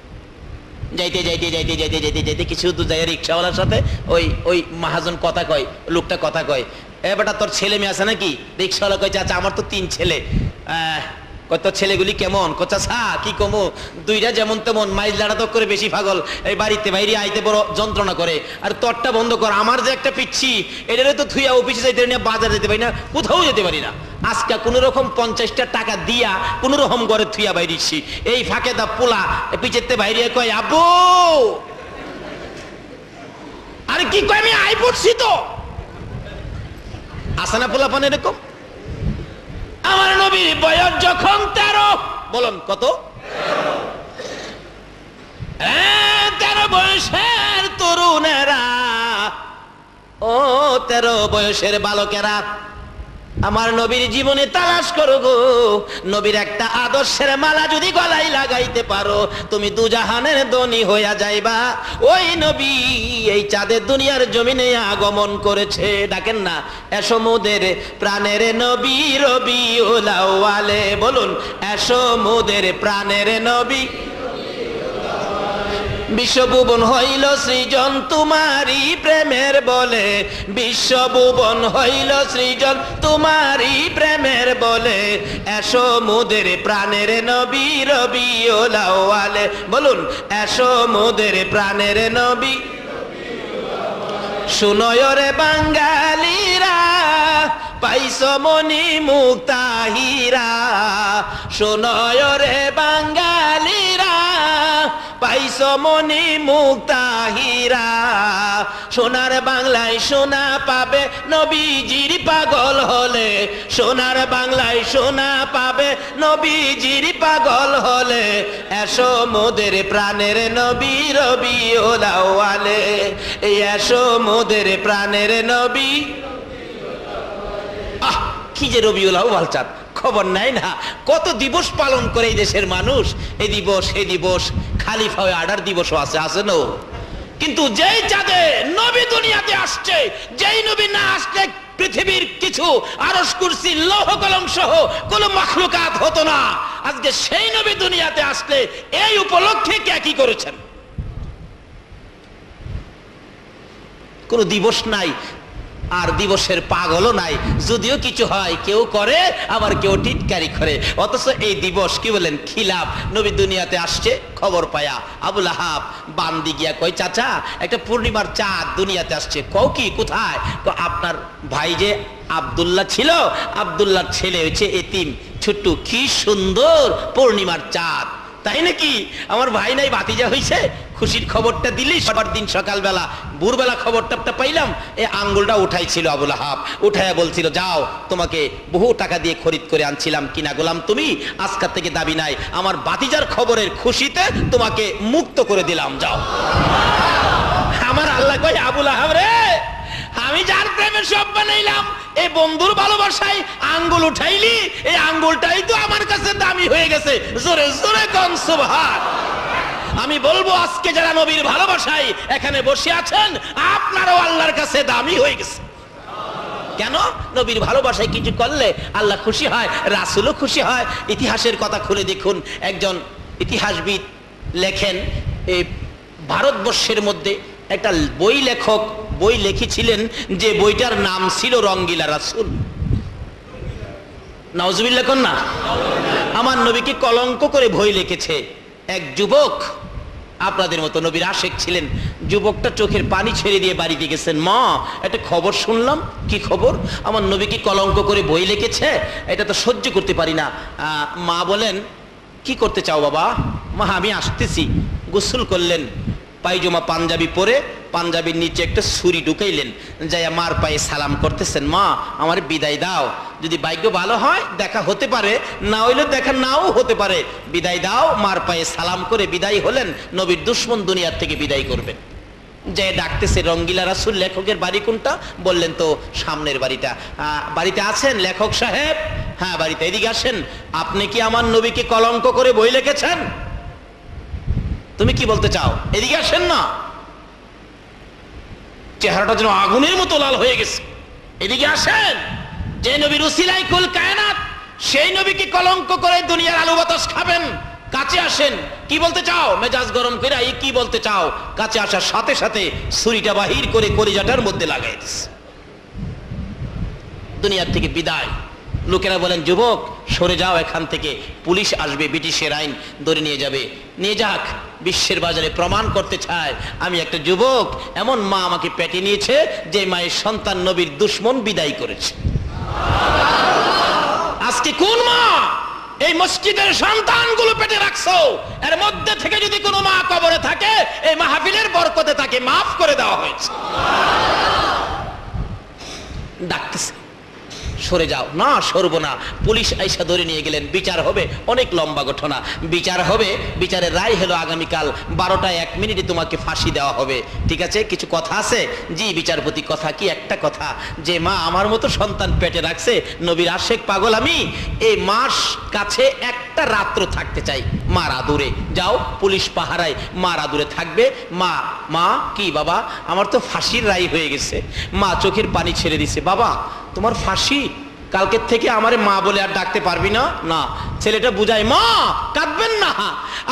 যাইতে যাইতে যাইতে যাইতে যাইতে যাইতে কিছু দূর যায় রিক্সাওয়ালার সাথে ওই ওই মহাজন কথা কয়, লোকটা কথা কয়, এ বেটা, তোর ছেলে মেয়ে আছে নাকি? রিক্সাওয়ালা কয়, চাচা, আমার তো তিন ছেলে। কত ছেলেগুলি কেমন? কচা সা কি কমো? দুইটা যেমন তেমন মাইল লাড়াতক করে বেশি পাগল। এই বাড়িতে বাইরে আইতে বড় যন্ত্রণা করে। আর তরটা বন্ধ কর, আমার যে একটা পিচ্ছি এটারে তো থুইয়া অফিসে যাইতে না, বাজার যেতে পারি না, কোথাও যেতে পারি না। আজকে কোন রকম পঞ্চাশটা টাকা দিয়া কোন রকম ঘরে থুইয়া বাইরেছি এই ফাঁকে দা পোলা পিছেতে বাইরে কয়, আব্বু! আরে কি কয়, আমি আই পড়ছি তো? আসানা পোলা পান এরকম? আমার নবীর বয়স যখন তেরো বলুন কত? হ্যাঁ, তেরো বয়সের তরুণেরা ও তেরো বয়সের বালকেরা আমার নবীর জীবনে তালাশ করো গো। নবীর একটা আদর্শের মালা যদি গলায় লাগাইতে পারো, তুমি দুজাহানের ধনী হইয়া যাইবা। ওই নবী এই চাঁদের দুনিয়ার জমিনে আগমন করেছে। ডাকেন না এসমুদের প্রাণের নবী রবি ওলাওয়ালে বলুন এসমুদের প্রাণের নবী। বিশ্বভুবন হইল সৃজন তোমারই প্রেমের বলে। বিশ্বভুবন হইল সৃজন তোমারই প্রেমের বলে। এসো মুদের প্রাণের নবী রবি ওলাওয়ালে বলুন, এসো মুদের প্রাণের নবী। শুনয় রে বাঙ্গালিরা পাইস মনি মুক্তাহিরা। শুনয় রে বাঙ্গালিরা পাইস মনি মুক্তাহিরা সোনার বাংলায় সোনা পাবে নবীজির পাগল হলে। সোনার বাংলায় সোনা পাবে নবীজির পাগল হলে। এসো মোদের প্রাণের নবী রবি ওলাওয়ালে এসো মোদের প্রাণের নবী। আহ, কি যে রবিউল আউ্বাল চাঁদ। খবর নেয় না। কত দিবস পালন করে এই দেশের মানুষ? এই দিবস এই দিবস, খালিফা হয়ে আডার দিবসও আছে আছে না কিন্তু যেই চাঁদে নবী দুনিয়াতে আসছে, যেই নবী না আসলে পৃথিবীর কিছু আরস কুরসি, লৌহ কলম সহ কোন মখলুকাত হতো না। আজকে সেই নবী দুনিয়াতে আসলে এই উপলক্ষে কে কি করেছেন? কোনো দিবস নাই আর দিবসের পাগলও নাই। যদিও কিছু হয়, কেউ করে, আবার কেউ টিটকারি করে। অথচ এই দিবস, কি বলেন, খিলাফ। নবী দুনিয়াতে আসছে, খবর পায়া। আবুল আহাব বান্দি গিয়া কই চাচা, একটা পূর্ণিমার চাঁদ দুনিয়াতে আসছে। কও কি, কোথায়? আপনার ভাই যে আবদুল্লাহ ছিল, আবদুল্লাহর ছেলে হয়েছে এতিম। ছোট্ট, কি সুন্দর পূর্ণিমার চাঁদ। তাই নাকি? আমার ভাই নাই বাতিজা হয়েছে খুশির খবরটা দিলি, সবার দিন সকালবেলা, ভোরবেলা খবরটা পাইলাম এই আঙ্গুলটা উঠাইছিল আবুল হাব উঠাইয়া বলছিল, যাও, তোমাকে বহু টাকা দিয়ে খরিদ করে আনছিলাম, কিনা গোলাম তুমি? আজকার থেকে দাবি নাই, আমার বাতিজার খবরের খুশিতে তোমাকে মুক্ত করে দিলাম, যাও। আমার আল্লাহ কই আবুল আহাব রে, আমি যার প্রেমে সব বানাইলাম এই বন্ধুর ভালোবাসায় আঙ্গুল উঠাইলি এই আঙ্গুলটাই তো আমার কাছে দামি হয়ে গেছে। জোরে জোরে কন, সুবহান। আমি বলব, আজকে যারা নবীর ভালোবাসায় এখানে বসে আছেন, আপনারও আল্লাহর কাছে দামি হয়ে গেছে। কেন? নবীর ভালোবাসায় কিছু করলে আল্লাহ খুশি হয়, রাসুলও খুশি হয়। ইতিহাসের কথা খুলে দেখুন, একজন ইতিহাসবিদ লেখেন এই ভারতবর্ষের মধ্যে একটা বই লেখক, বই লিখেছিলেন যে বইটার নাম ছিল রঙ্গিলা রাসুল। নওয়াজবিল্লা কন না আমার নবীকে কলঙ্ক করে বই লিখেছে। এক যুবক, আপনাদের মতো নবীর আশেক ছিলেন। যুবকটা চোখের পানি ছেড়ে দিয়ে বাড়িতে গেছেন। মা, একটা খবর শুনলাম। কি খবর? আমার নবীকে কলঙ্ক করে বই লিখেছে? এটা তো সহ্য করতে পারি না। মা বলেন, কি করতে চাও বাবা? মা, আমি আসতেছি। গোসল করলেন। পাইজমা পাঞ্জাবি পরে পাঞ্জাবির নিচে একটা ছুরি ঢুকাইলেন যাই মার পায়ে সালাম করতেছেন, মা, আমার বিদায় দাও। যদি ভাগ্য ভালো হয়, দেখা হতে পারে, না হইলে দেখা নাও হতে পারে। বিদায় দাও, মার পায়ে সালাম করে বিদায় হলেন, নবীর দুশ্মন দুনিয়ার থেকে বিদায় করবেন। যে ডাকতেছে, রঙ্গিলা রাসুল, লেখকের বাড়ি কোনটা? বললেন তো, সামনের বাড়িটা। বাড়িতে আছেন লেখক সাহেব? হ্যাঁ বাড়িতে। এদিকে আসেন, আপনি কি আমার নবীকে কলঙ্ক করে বই লিখেছেন? তুমি কি বলতে চাও? এদিকে আসেন না। চেহারাটা যেন আগুনের মতো লাল হয়ে গেছে। এদিকে আসেন। যে নবীর উসিলাই কুল কায়নাত, সেই নবীকে কলঙ্ক করে দুনিয়ার আলু বাতাস খাবেন। কাছে আসেন। কি বলতে চাও? মেজাজ গরম করে এই কি বলতে চাও? কাছে আসার সাথে সাথে ছুরিটা বাহির করে কলিজাটার মধ্যে লাগাই দুনিয়ার থেকে বিদায়। লোকেরা বলেন, যুবক, সরে যাও এখান থেকে। পুলিশ আসবে, ব্রিটিশের আইন ধরে নিয়ে যাবে। নিয়ে যাক, বিশ্বের বাজারে প্রমাণ করতে চায়। আমি একটা যুবক, এমন মা আমাকে পেটে নিয়েছে যে মায়ের সন্তান নবীর দুশ্মন বিদায় করেছে। আজকে কোন মা এই মসজিদের সন্তানগুলো পেটে রাখছো? এর মধ্যে থেকে যদি কোনো মা কবরে থাকে, এই মাহফিলের বরকতে তাকে মাফ করে দেওয়া হয়েছে। ডাকতেছে। সরে যাও। না, সরবো না। পুলিশ আইসা ধরে নিয়ে গেলেন। বিচার হবে অনেক লম্বা ঘটনা। বিচার হবে, বিচারের রায় হলো আগামীকাল বারোটা এক মিনিটে তোমাকে ফাঁসি দেওয়া হবে। ঠিক আছে? কিছু কথা আছে? জি, বিচারপতি, কথা কি? একটা কথা। যে মা আমার মতো সন্তান পেটে রাখছে, নবীর আশেক পাগল আমি এই মাস কাছে একটা রাত্র থাকতে চাই। মার আদুরে। যাও, পুলিশ পাহারায় মার আদুরে থাকবে। মা মা, কি বাবা? আমার তো ফাঁসির রায় হয়ে গেছে। মা চোখের পানি ছেড়ে দিছে। বাবা, তোমার ফাঁসি কালকের থেকে আমারে মা বলে আর ডাকতে পারবি না? না। ছেলেটা বুঝায়, মা, কাঁদবেন না।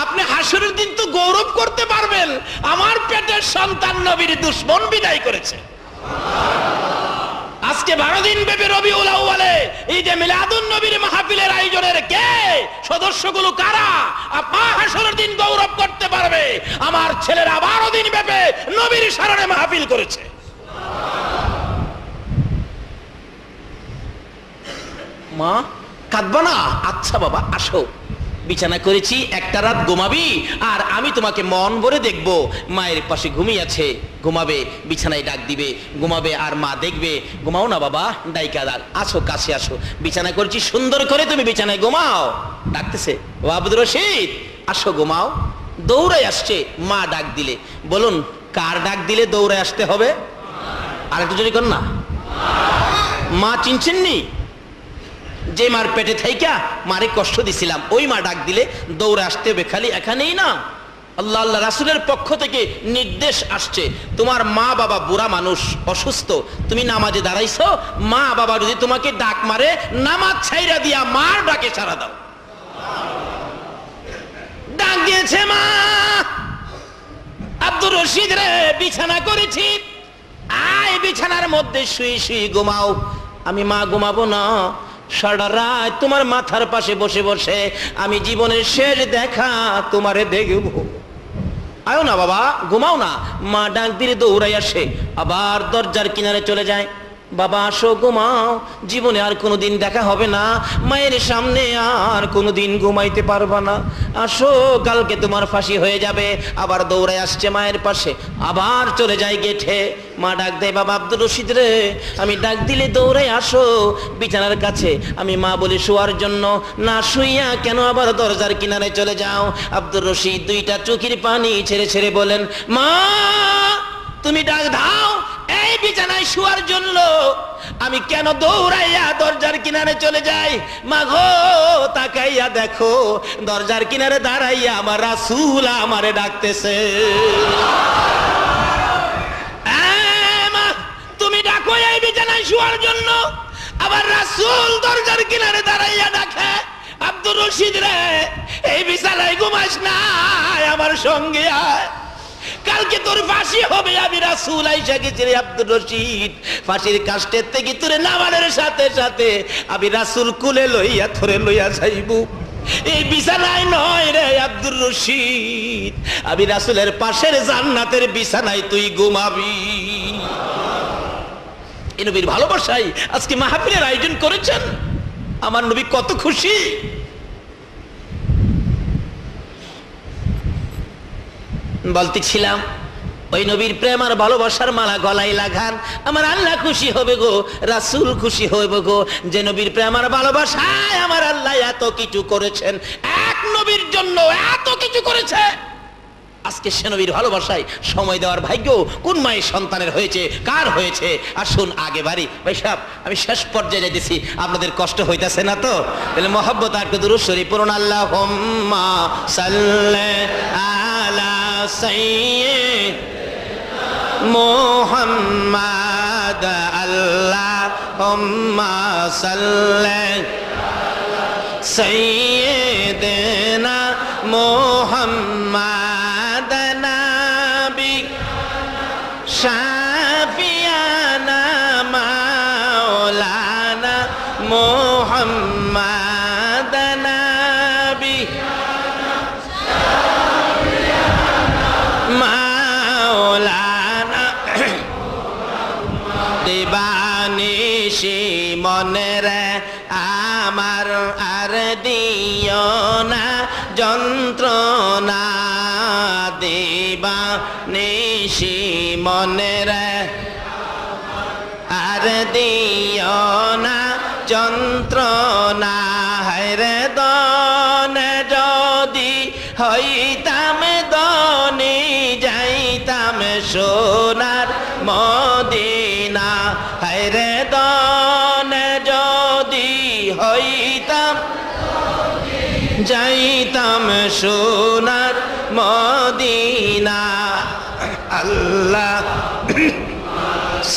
আপনি হাসুরের দিন তো গৌরব করতে পারবেন। আমার পেটের সন্তান নবীর দুশ্মন বিদায় করেছে। আজকে বারো দিন ব্যাপী রবি উলাউলে এই যে মিলাদুন নবীর মাহফিলের আয়োজনের কে? সদস্যগুলো কারা? মা হাসরের দিন গৌরব করতে পারবে। আমার ছেলেরা বারো দিন ব্যাপী নবীর স্মরণে মাহফিল করেছে। মা, কাঁদবা না। আচ্ছা বাবা, আসো। বিছানা করেছি, একটা রাত ঘুমাবি, আর আমি তোমাকে মন ভরে দেখব। মায়ের পাশে ঘুমিয়ে আছে, ঘুমাবে, বিছানায় ডাক দিবে, ঘুমাবে, আর মা দেখবে। ঘুমাও না বাবা ডাইকা দার, আসো, কাছে আসো। বিছানা করছি, সুন্দর করে তুমি বিছানায় ঘুমাও। ডাকতেছে, আব্দুর রশিদ, আসো, ঘুমাও। দৌড়ে আসছে, মা ডাক দিলে। বলুন, কার ডাক দিলে দৌড়ে আসতে হবে? আর একটু যদি কর না। মা চিনছেননি? যে মার পেটে থাইকা মারে কষ্ট দিছিলাম। ওই মা ডাক দিলে, দৌড়ে আসতে হবে, খালি এখানেই না আল্লাহ আল্লাহ রাসুলের পক্ষ থেকে নির্দেশ আসছে, তোমার মা বাবা বুড়া মানুষ অসুস্থ, তুমি নামাজে দাঁড়াইছো? মা বাবা যদি তোমাকে ডাক মারে, নামাজ ছাইরা দিয়া মার ডাকে ছাড়া দাও। ডাক দিয়েছে মা, আব্দুর রশিদ রে, বিছানা করেছি। আয় বিছানার মধ্যে শুয়ে শুয়ে ঘুমাও। আমি মা ঘুমাবো না সারা রাত তোমার মাথার পাশে বসে বসে আমি জীবনের শেষ দেখা তোমারে দেখব। আয়ো না বাবা, ঘুমাও না। মা ডাক দিলে দৌড়াই আসে। আবার দরজার কিনারে চলে যায়। বাবা, আসো ঘুমাও জীবনে আর কোনোদিন দেখা হবে না। মায়ের সামনে আর কোনোদিন ঘুমাইতে পারবা না। আসো, কালকে তোমার ফাঁসি হয়ে যাবে। আবার দৌড়ে আসছে মায়ের পাশে। আবার চলে যায় গেঠে মা ডাক দেয়, বাবা আব্দুর রশিদ রে, আমি ডাক দিলে দৌড়ে আসো। বিছানার কাছে আমি মা বলি শোয়ার জন্য। না শুইয়া কেন আবার দরজার কিনারে চলে যাও? আব্দুর রশিদ দুইটা চোখের পানি ছেড়ে ছেড়ে বলেন, মা, তুমি ডাক দাও এই বিছানায় শোয়ার জন্য আমি কেন দৌড়াইয়া দরজার কিনারে চলে যাই? মাঘো তাকাইয়া দেখো দরজার কিনারে দাঁড়াইয়া আমার রাসুল আমারে ডাকতেছে। মা, তুমি ডাকো এই বিছানায় শোয়ার জন্য। আবার রাসুল দরজার কিনারে দাঁড়াইয়া ডাকে। আব্দুর রশিদ রে এই বিছানায় ঘুমাস না আমার সঙ্গে আয়। কালকে তোর ফাঁসি হবে, আমি রাসুল আইসা গেছি রে আব্দুর রশিদ। ফাঁসির কাস্টের থেকে তোরে সাথে সাথে আমি রাসুল কুলে লইয়া থরে লইয়া যাইব। এই বিছানায় নয় রে আব্দুর রশিদ, আমি রাসুলের পাশের জান্নাতের বিছানায় তুই ঘুমাবি। এই নবীর ভালোবাসাই আজকে মাহফিলের আয়োজন করেছেন। আমার নবী কত খুশি। বলতেছিলাম, ওই নবীর প্রেম আর ভালোবাসার মালা গলায় লাগান। আমার আল্লাহ খুশি হবে গো, রাসুল খুশি হবে গো। যে নবীর প্রেম আর ভালোবাসায় আমার আল্লাহ এত কিছু করেছেন, এক নবীর জন্য এত কিছু করেছে। আজকে সে নবীর ভালোবাসায় সময় দেওয়ার ভাগ্য কোন মায়ের সন্তানের হয়েছে, কার হয়েছে? আসুন আগে বাড়ি। ভাই সাহেব, আমি শেষ পর্যায়ে যাইতেছি, আপনাদের কষ্ট হইতাছে না তো? তাহলে মহব্বত আর একটু দুরুশ্বরী পূরণ আল্লাহ হোম্মা সাল্লে আলা সাইয়্যিদ মোহাম্মদ আল্লাহ হোম্মা সাল্লে সৈয়দনা মনে রে। আর দিও না যন্ত্রণা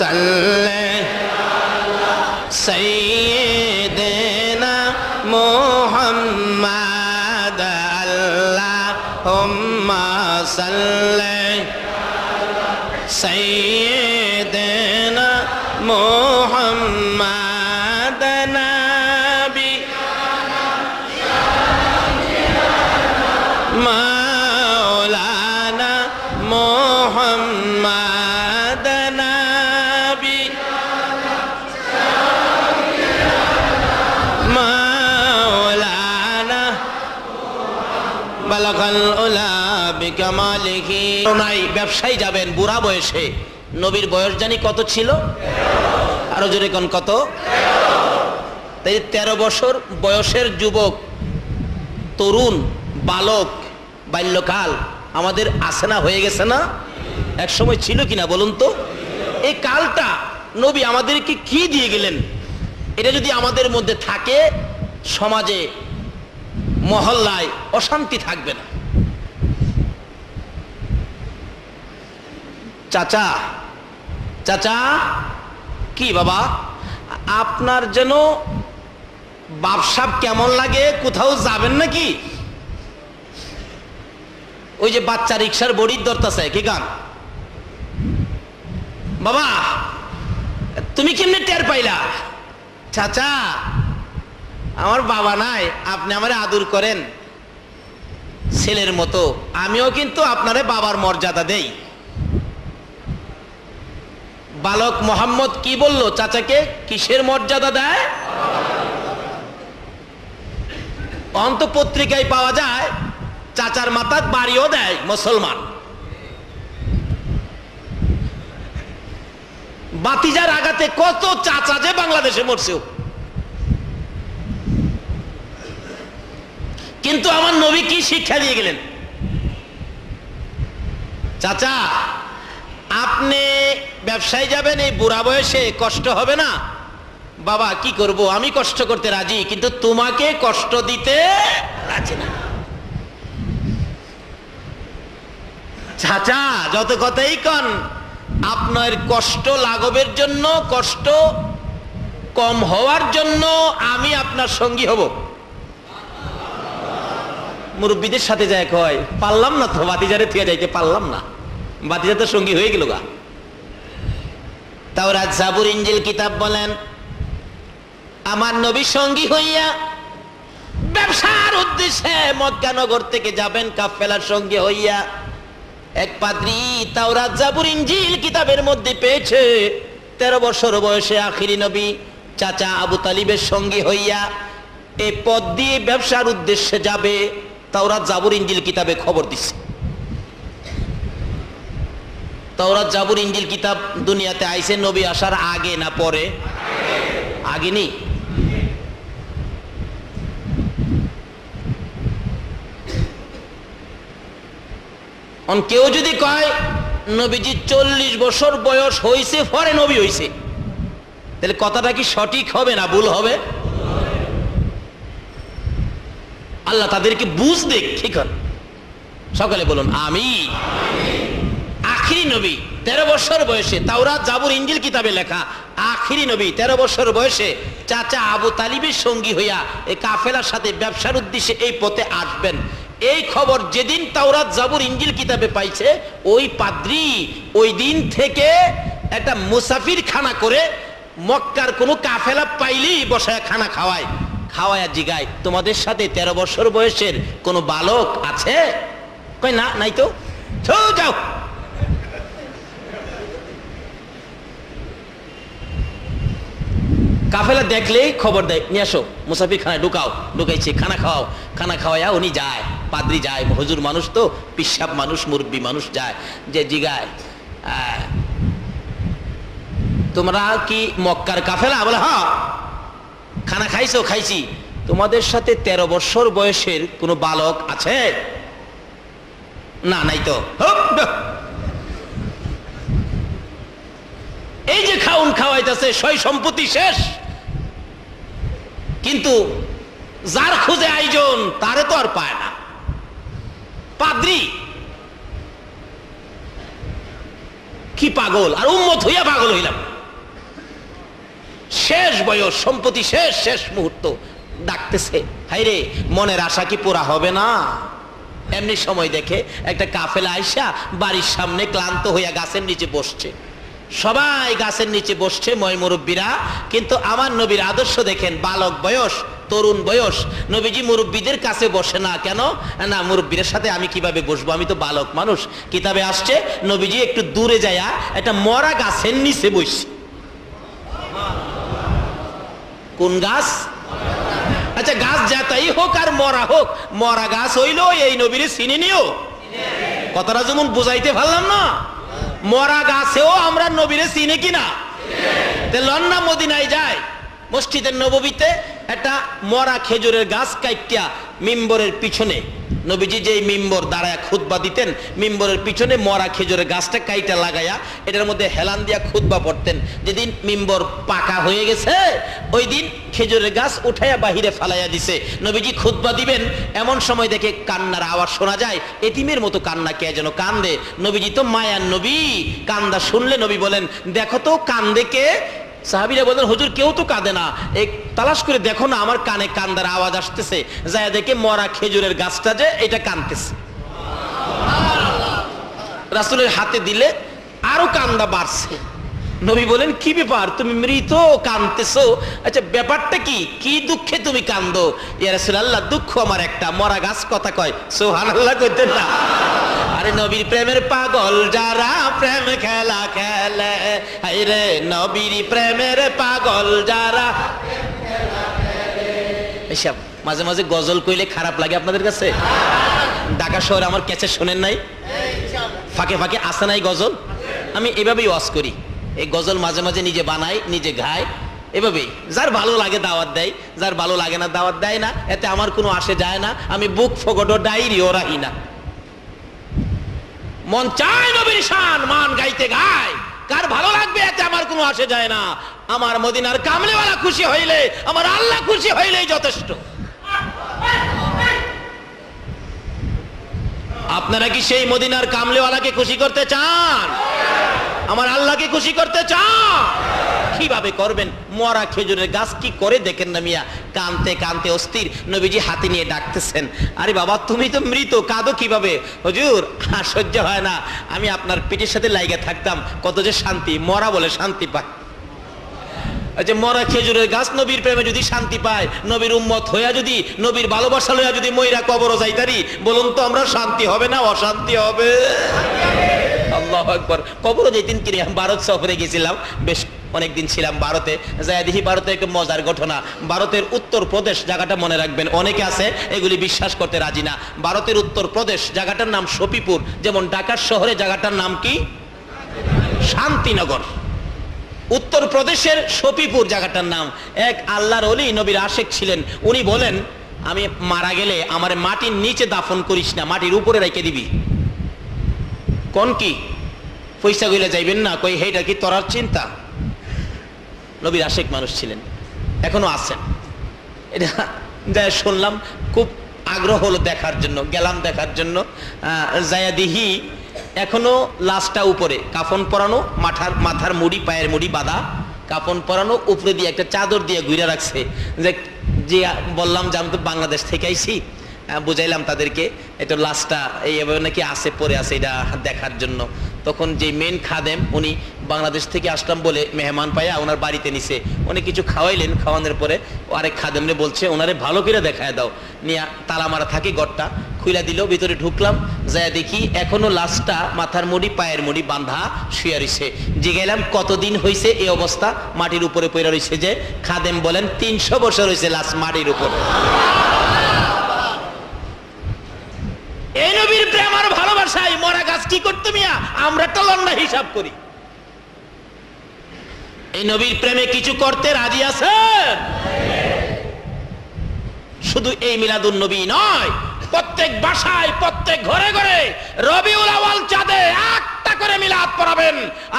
सल सैदना मोहम्मद अल्लाह सल सैदना मोहम्मद নাই ব্যবসায়ী যাবেন বুড়া বয়সে। নবীর বয়স জানি কত ছিল? আরও জোরে কোন কত? তাই তেরো বছর বয়সের যুবক, তরুণ, বালক, বাল্যকাল আমাদের আসে না, হয়ে গেছে না? এক সময় ছিল কিনা বলুন তো? এই কালটা নবী আমাদেরকে কি দিয়ে গেলেন? এটা যদি আমাদের মধ্যে থাকে, সমাজে, মহল্লায় অশান্তি থাকবে না। চাচা চাচা, কি বাবা? আপনার যেন বাপসাপ কেমন লাগে, কোথাও যাবেন নাকি? ওই যে বাচ্চা রিক্সার বড়ির দরতাছে কি গান? বাবা, তুমি কেমনে টের পাইলা? চাচা, আমার বাবা নাই, আপনি আমারে আদর করেন। ছেলের মতো, আমিও কিন্তু আপনারে বাবার মর্যাদা দেই। বালক মোহাম্মদ কি বলল? চাচাকে কিসের মর্যাদা দেয়? অন্ত পত্রিকায় পাওয়া যায়, চাচার মাথার বাড়িও দেয় মুসলমান। বাতিজার আগাতে কত চাচা যে বাংলাদেশে মরছে কিন্তু আমার নবী কি শিক্ষা দিয়ে গেলেন? চাচা, আপনি ব্যবসায় যাবেন, এই বুড়া বয়সে কষ্ট হবে না? বাবা, কি করব? আমি কষ্ট করতে রাজি, কিন্তু তোমাকে কষ্ট দিতে রাজি না। চাচা, যত কথাই কন, আপনার কষ্ট লাঘবের জন্য, কষ্ট কম হওয়ার জন্য আমি আপনার সঙ্গী হব। মুরব্বীদের সাথে যায় কয়, পারলাম না তো বাতিজারে থুয়ে যাইতে পারলাম না। বাতিজা তো সঙ্গী হয়ে গেল গা। তাও রাজ জাবুর ইঞ্জিল কিতাব বলেন, আমার নবী সঙ্গী হইয়া ব্যবসার উদ্দেশ্যে মক্কানগর থেকে যাবেন, কাফেলার সঙ্গে হইয়া। এক পাদ্রী তাওরাত জাবুর ইঞ্জিল কিতাবের মধ্যে পেয়েছে, তেরো বছর বয়সে আখিরি নবী চাচা আবু তালিবের সঙ্গী হইয়া এই পদ দিয়ে ব্যবসার উদ্দেশ্যে যাবে, তাওরাত জাবুর ইঞ্জিল কিতাবে খবর দিচ্ছে তাওরাত জাবুর ইঞ্জিল কিতাব দুনিয়াতে আইসে নবী আসার আগে না পরে? আগে অন কেউ যদি কয়, নবীজি চল্লিশ বছর বয়স হয়েছে পরে নবী হইছে, তাহলে কথাটা কি সঠিক হবে না ভুল হবে? আল্লাহ তাদেরকে বুঝ দেখ, ঠিক সকালে বলুন আমি আখিরি নবী, তেরো বছর বয়সে তাওরা জাবুর ইঞ্জিল কিতাবে লেখা, আখিরি নবী, তেরো বছর বয়সে, চাচা আবু তালিবের সঙ্গী হইয়া এই কাফেলার সাথে ব্যবসার উদ্দেশ্যে এই পথে আসবেন। এই খবর যেদিন তাওরাত জাবুর ইঞ্জিল কিতাবে পাইছে, ওই পাদ্রি ওই দিন থেকে একটা মুসাফির খানা করে মক্কার কোনো কাফেলা পাইলেই বসায় খানা খাওয়ায়। খাওয়ায় জিগায়, তোমাদের সাথে তেরো বছর বয়সের কোনো বালক আছে? কই না, নাই তো। যাও। কাফেলা দেখলেই খবর দেয়, নিয়ে আসো মুসাফির খানায় ঢুকাও ঢুকাইছে খানা খাওয়াও। খানা খাওয়াইয়া উনি যায়, পাদ্রি যায়, হজুর মানুষ তো, পিসাব মানুষ, মুরব্বী মানুষ যায়, যে জিগায় তোমরা কি মক্কার কাফেলা? বলে হ্যাঁ খানা খাইছো, খাইছি। তোমাদের সাথে তেরো বছর বয়সের কোনো বালক আছে? না, নাই তো। এই যে খাউন খাওয়াইতেছে, সই সম্পত্তি শেষ। কিন্তু যার খুঁজে আয়োজন, তারে তো আর পায় না। পাদ্রি, কি পাগল, আর উম্মত হইয়া পাগল হইলাম। শেষ বয়স সম্পত্তি শেষ শেষ মুহূর্ত, ডাকতেছে, হাইরে, মনের আশা কি পুরা হবে না? এমনি সময় দেখে একটা কাফেলা আইসা বাড়ির সামনে ক্লান্ত হইয়া গাছের নিচে বসছে। সবাই গাছের নিচে বসছে ময় মুরব্বীরা। কিন্তু আমার নবীর আদর্শ দেখেন, বালক বয়স, তরুণ বয়স, নবীজি মুরব্বীদের কাছে বসে না কেন? না, মুরব্বীদের সাথে আমি কীভাবে বসবো? আমি তো বালক মানুষ। কিতাবে আসছে, নবীজি একটু দূরে যায়া একটা মরা গাছের নিচে বসছে। কোন গাছ? আচ্ছা গাছ যাতাই হোক আর মরা হোক, মরা গাছ হইল এই নবীরে চিনি নিও কথাটা যেমন বুঝাইতে পারলাম না? মরা গাছেও আমরা নবীরে চিনি কিনা? লন্না মদিনায় যায়। মসজিদের নববীতে একটা মরা খেজুরের গাছ কাইটিয়া মিম্বরের পিছনে। নবীজি যেই মিম্বর দাঁড়ায় খুতবা দিতেন, মিম্বরের পিছনে মরা খেজুরের গাছটা কাইটা লাগাইয়া এটার মধ্যে হেলান দিয়া খুতবা পড়তেন। যেদিন মিম্বর পাকা হয়ে গেছে, ওই দিন খেজুরের গাছ উঠাইয়া বাহিরে ফালাইয়া দিছে। নবীজি খুতবা দিবেন, এমন সময় দেখে কান্নার আওয়াজ শোনা যায়, এতিমের মতো কান্না কে যেন কান্দে। নবীজি তো মায়ার নবী, কান্দা শুনলে নবী বলেন, দেখো তো কান্দে কে? সাহাবিরা বলেন হুজুর, কেউ তো কাঁদে না। এক, তালাশ করে দেখো না, আমার কানে কান্দার আওয়াজ আসতেছে। যায় দেখে মরা খেজুরের গাছটা যে এটা কানতেছে। রাসুলের হাতে দিলে আরও কান্দা বাড়ছে। নবী বলেন, কি ব্যাপার? তুমি মৃত কানতেছো আচ্ছা ব্যাপারটা কি? কি দুঃখে তুমি কান্দো ইয়া রাসূলুল্লাহ, দুঃখ আমার একটা, মরা গাছ কথা কয়। সুবহানাল্লাহ কইতেন না। আরে নবীর প্রেমের পাগল, যারা প্রেম খেলা খেলে হাইরে নবীর প্রেমের পাগল, যারা এসব মাঝে মাঝে গজল কইলে খারাপ লাগে আপনাদের কাছে? ঢাকা শহরে আমার ক্যাচে শোনেন নাই? ফাঁকে ফাঁকে আসে নাই গজল? আমি এভাবেই ওয়াজ করি। এই গজল মাঝে মাঝে নিজে বানাই নিজে গাই এভাবেই। যার ভালো লাগে দাওয়াত দেয়, যার ভালো লাগে না দাওয়াত দেয় না, এতে আমার কোনো আসে যায় না, আমি বুক ফগটো ডাইরিও রাখি না। মন চায় নবীর শান, মান গাইতে গায়। কার ভালো লাগবে এতে আমার কোনো আসে যায় না। আমার মদিনার কামলেওয়ালা খুশি হইলে, আমার আল্লাহ খুশি হইলেই যথেষ্ট। আপনারা কি সেই মদিনার কামলেওয়ালাকে খুশি করতে চান? আমার আল্লাহকে খুশি করতে চান কীভাবে করবেন? মরা খেজুরের গাছ কি করে দেখেন না মিয়া? কানতে কানতে অস্থির নবীজি হাতে নিয়ে ডাকতেছেন। আরে বাবা, তুমি তো মৃত, কাঁদো কীভাবে? হজুর, আর সহ্য হয় না। আমি আপনার পিঠের সাথে লাইগে থাকতাম। কত যে শান্তি, মরা বলে শান্তি পায়। যে মরা খেজুরের গাছ নবীর প্রেমে যদি শান্তি পায়, নবীর উম্মত হইয়া যদি, নবীর ভালোবাসা লইয়া যদি ময়রা কবরও যাইতারি, বলুন তো আমরা শান্তি হবে না অশান্তি হবে? আল্লাহ কবরও যেতেন কিনে ভারত সফরে গেছিলাম, বেশ অনেকদিন ছিলাম ভারতে দেখি ভারতে একটা মজার ঘটনা। ভারতের উত্তর প্রদেশ জায়গাটা মনে রাখবেন, অনেকে আছে এগুলি বিশ্বাস করতে রাজি না। ভারতের উত্তর প্রদেশ জায়গাটার নাম যেমন ঢাকার শহরে জায়গাটার নাম কি? শান্তিনগর। উত্তর প্রদেশের সপিপুর জায়গাটার নাম। এক আল্লাহর অলি নবীর আশেক ছিলেন, উনি বলেন, আমি মারা গেলে আমার মাটির নিচে দাফন করিস না, মাটির উপরে রেখে দিবি। কোন কি? পয়সা গইলে যাইবেন না কই হেটা কি তোরার চিন্তা? নবীর আশেক মানুষ ছিলেন এখনও আছেন। এটা যা শুনলাম খুব আগ্রহ হলো দেখার জন্য গেলাম দেখার জন্য। আহ, যায়া দিহি এখনও লাশটা উপরে কাফন পরানো মাথার মাথার মুড়ি পায়ের মুড়ি বাঁধা কাফন পরানো উপরে দিয়ে একটা চাদর দিয়ে ঘুরে রাখছে। যে বললাম যে আমি তো বাংলাদেশ থেকে আইছি বুঝাইলাম তাদেরকে। এটা লাশটা এইভাবে নাকি আছে পরে আছে এটা দেখার জন্য। তখন যে মেন খাদেম, উনি বাংলাদেশ থেকে আসলাম বলে মেহমান পাইয়া ওনার বাড়িতে নিছে। উনি কিছু খাওয়াইলেন, খাওয়ানোর পরে আরেক খাদেমরে বলছে, ওনারে ভালো করে দেখায় দাও। নিয়ে তালা মারা থাকে গড়টা, খুইলা দিল, ভিতরে ঢুকলাম যায় দেখি এখনও লাশটা মাথার মুড়ি, পায়ের মুড়ি বান্ধা শুয়ে রইছে। জিগাইলাম, কতদিন হয়েছে এই অবস্থা? মাটির উপরে পড়ে রয়েছে যে, খাদেম বলেন, তিনশো বছর হয়েছে লাশ মাটির উপরে। এই নবীর প্রেম আর ভালোবাসায় মরা গাছ কি করতো মিয়া? আমরা লন্ডা হিসাব করি। এই নবীর প্রেমে কিছু করতে রাজি আছেন? শুধু এই মিলাদুন নবী নয়, প্রত্যেক বাসায়, প্রত্যেক ঘরে ঘরে রবিউল আওয়াল চাঁদে একটা করে মিলাদ পড়াবেন।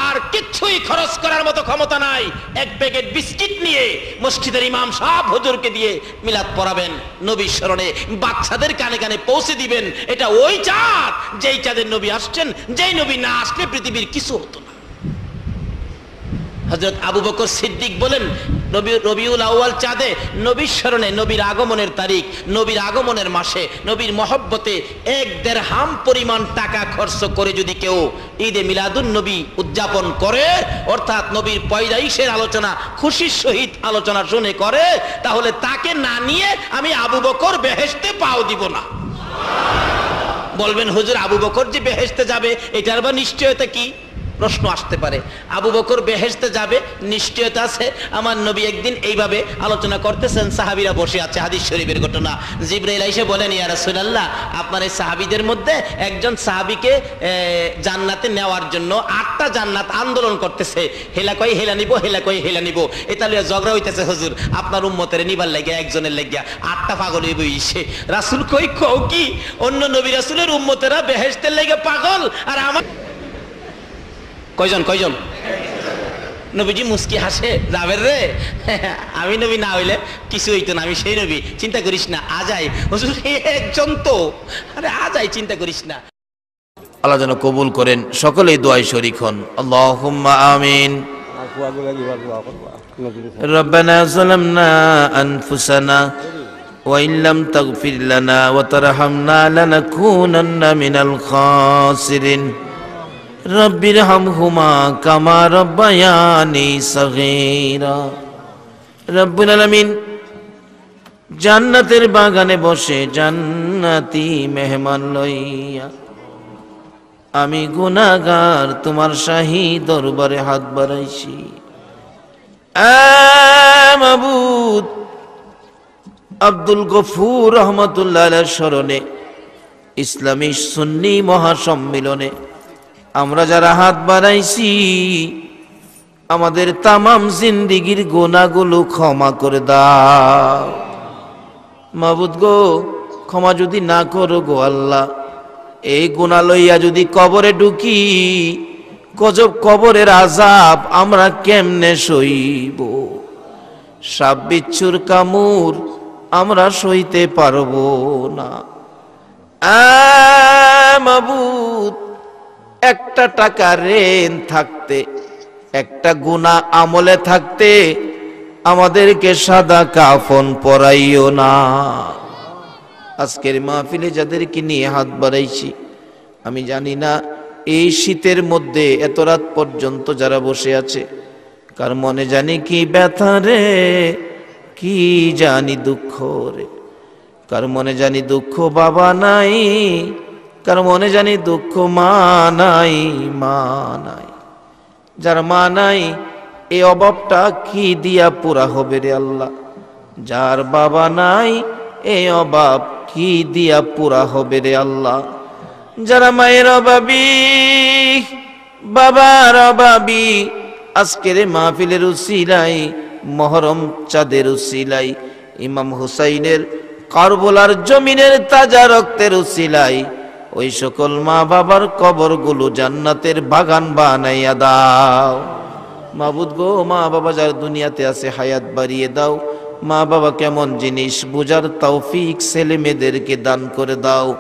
আর কিচ্ছুই খরচ করার মতো ক্ষমতা নাই। এক প্যাকেট বিস্কিট নিয়ে মসজিদের ইমাম সাহ হুজুরকে দিয়ে মিলাদ পড়াবেন। নবী স্মরণে বাচ্চাদের কানে কানে পৌঁছে দিবেন। এটা ওই চাঁদ, যেই চাঁদের নবী আসছেন, যেই নবী না আসলে পৃথিবীর কিছু হতো হজরত আবু বকর সিদ্দিক বলেন, নবী, রবিউল আউয়াল চাঁদে নবীর স্মরণে, নবীর আগমনের তারিখ, নবীর আগমনের মাসে, নবীর মহব্বতে এক দেড় হাম পরিমাণ টাকা খরচ করে যদি কেউ ঈদে মিলাদুন নবী উদযাপন করে, অর্থাৎ নবীর পয়দাইশের আলোচনা, খুশির সহিত আলোচনা শুনে করে, তাহলে তাকে না নিয়ে আমি আবু বকর বেহেশতে পাও দিব না। বলবেন, হুজুর, আবু বকর যে বেহেশতে যাবে, এটার বা নিশ্চয়তা কি? প্রশ্ন আসতে পারে। আবু বকর বেহেশতে যাবে, নিশ্চয়তা আছে। আমার নবী একদিন এইভাবে আলোচনা করতেছেন, সাহাবিরা বসে আছে হাদিস শরীফের ঘটনা। জিব্রাইল এসে বলেন, ইয়া রাসূলুল্লাহ, আপনার এই সাহাবিদের মধ্যে একজন সাহাবিকে জান্নাতে নেওয়ার জন্য আটটা জান্নাত আন্দোলন করতেছে। হেলা কই হেলা নিব, হেলা কই হেলা নিব। এটা লইয়া ঝগড়া হইতেছে, হুজুর। আপনার উম্মতের নিবার লাগিয়া একজনের লাগিয়া আটটা পাগল হইব ইসে। রাসূল কই কও কি? অন্য নবী রাসূলের উম্মতেরা বেহেশতের লাগে পাগল, আর আমার কয়জন কয়জন নবীজি মুস্কি হাসে যাবের রে আমি নবী না হইলে কিছু হইতো না আমি সেই নবী চিন্তা করিস না আজাই হুজুর এ একজন তো আরে আজাই চিন্তা করিস না আল্লাহ যেন কবুল করেন সকলেই দোয়াই শরিক হন আল্লাহুম্মা আমিন Aku aku lagi baru apa Pak? Nggak ربنا ظلمنا أنفسنا وإن لم تغفر لنا وترحمنا لنكونن من الخاسرين রব্বির হামহুমা কামা রব্বায়ানি সগীরা। রব্বুল আলামিন জান্নাতের বাগানে বসে জান্নাতি মেহমান লইয়া আমি গুনাগার তোমার শাহি দরবারে হাত বাড়াইছি। মাবুদ, আব্দুল গফুর রহমতুল্লাহ স্মরণে, ইসলামী সুন্নি মহাসম্মিলনে আমরা যারা হাত বাড়াইছি, আমাদের তামাম জিন্দিগির গোনাগুলো ক্ষমা করে দাও। মাবুদ গো, ক্ষমা যদি না করো গো আল্লাহ, এই গুণা লইয়া যদি কবরে ঢুকি, গজব কবরের আজাব আমরা কেমনে সইব? সাপ বিচ্ছুর কামুর আমরা সইতে পারব না। মাবুদ একটা টাকা রেন থাকতে, একটা গুণা আমলে থাকতে আমাদেরকে সাদা কাফন পরাইও না। আজকের মাহফিলে যাদেরকে নিয়ে হাত বাড়াইছি, আমি জানি না এই শীতের মধ্যে এত রাত পর্যন্ত যারা বসে আছে, কার মনে জানি কি ব্যথা রে, কি জানি দুঃখ রে। কার মনে জানি দুঃখ বাবা নাই কার মনে জানি দুঃখ মা নাই মা নাই যার মা নাই এই অভাবটা কি দিয়া পুরা হবে রে আল্লাহ? যার বাবা নাই, এই অভাব কি দিয়া পুরা হবে রে আল্লাহ? যারা মায়ের অভাবী, বাবার অভাবী, আজকের মাহফিলের উসিলাই মহরম চাঁদের উসিলাই ইমাম হুসাইনের কারবলার জমিনের তাজা রক্তের উসিলাই ওই সকল মা বাবার কবরগুলো জান্নাতের বাগান বানাইয়া দাও। মাবুদ গো মা বাবা যার দুনিয়াতে আছে, হায়াত বাড়িয়ে দাও। মা বাবা কেমন জিনিস বুঝার তৌফিক ছেলে মেয়েদেরকে দান করে দাও।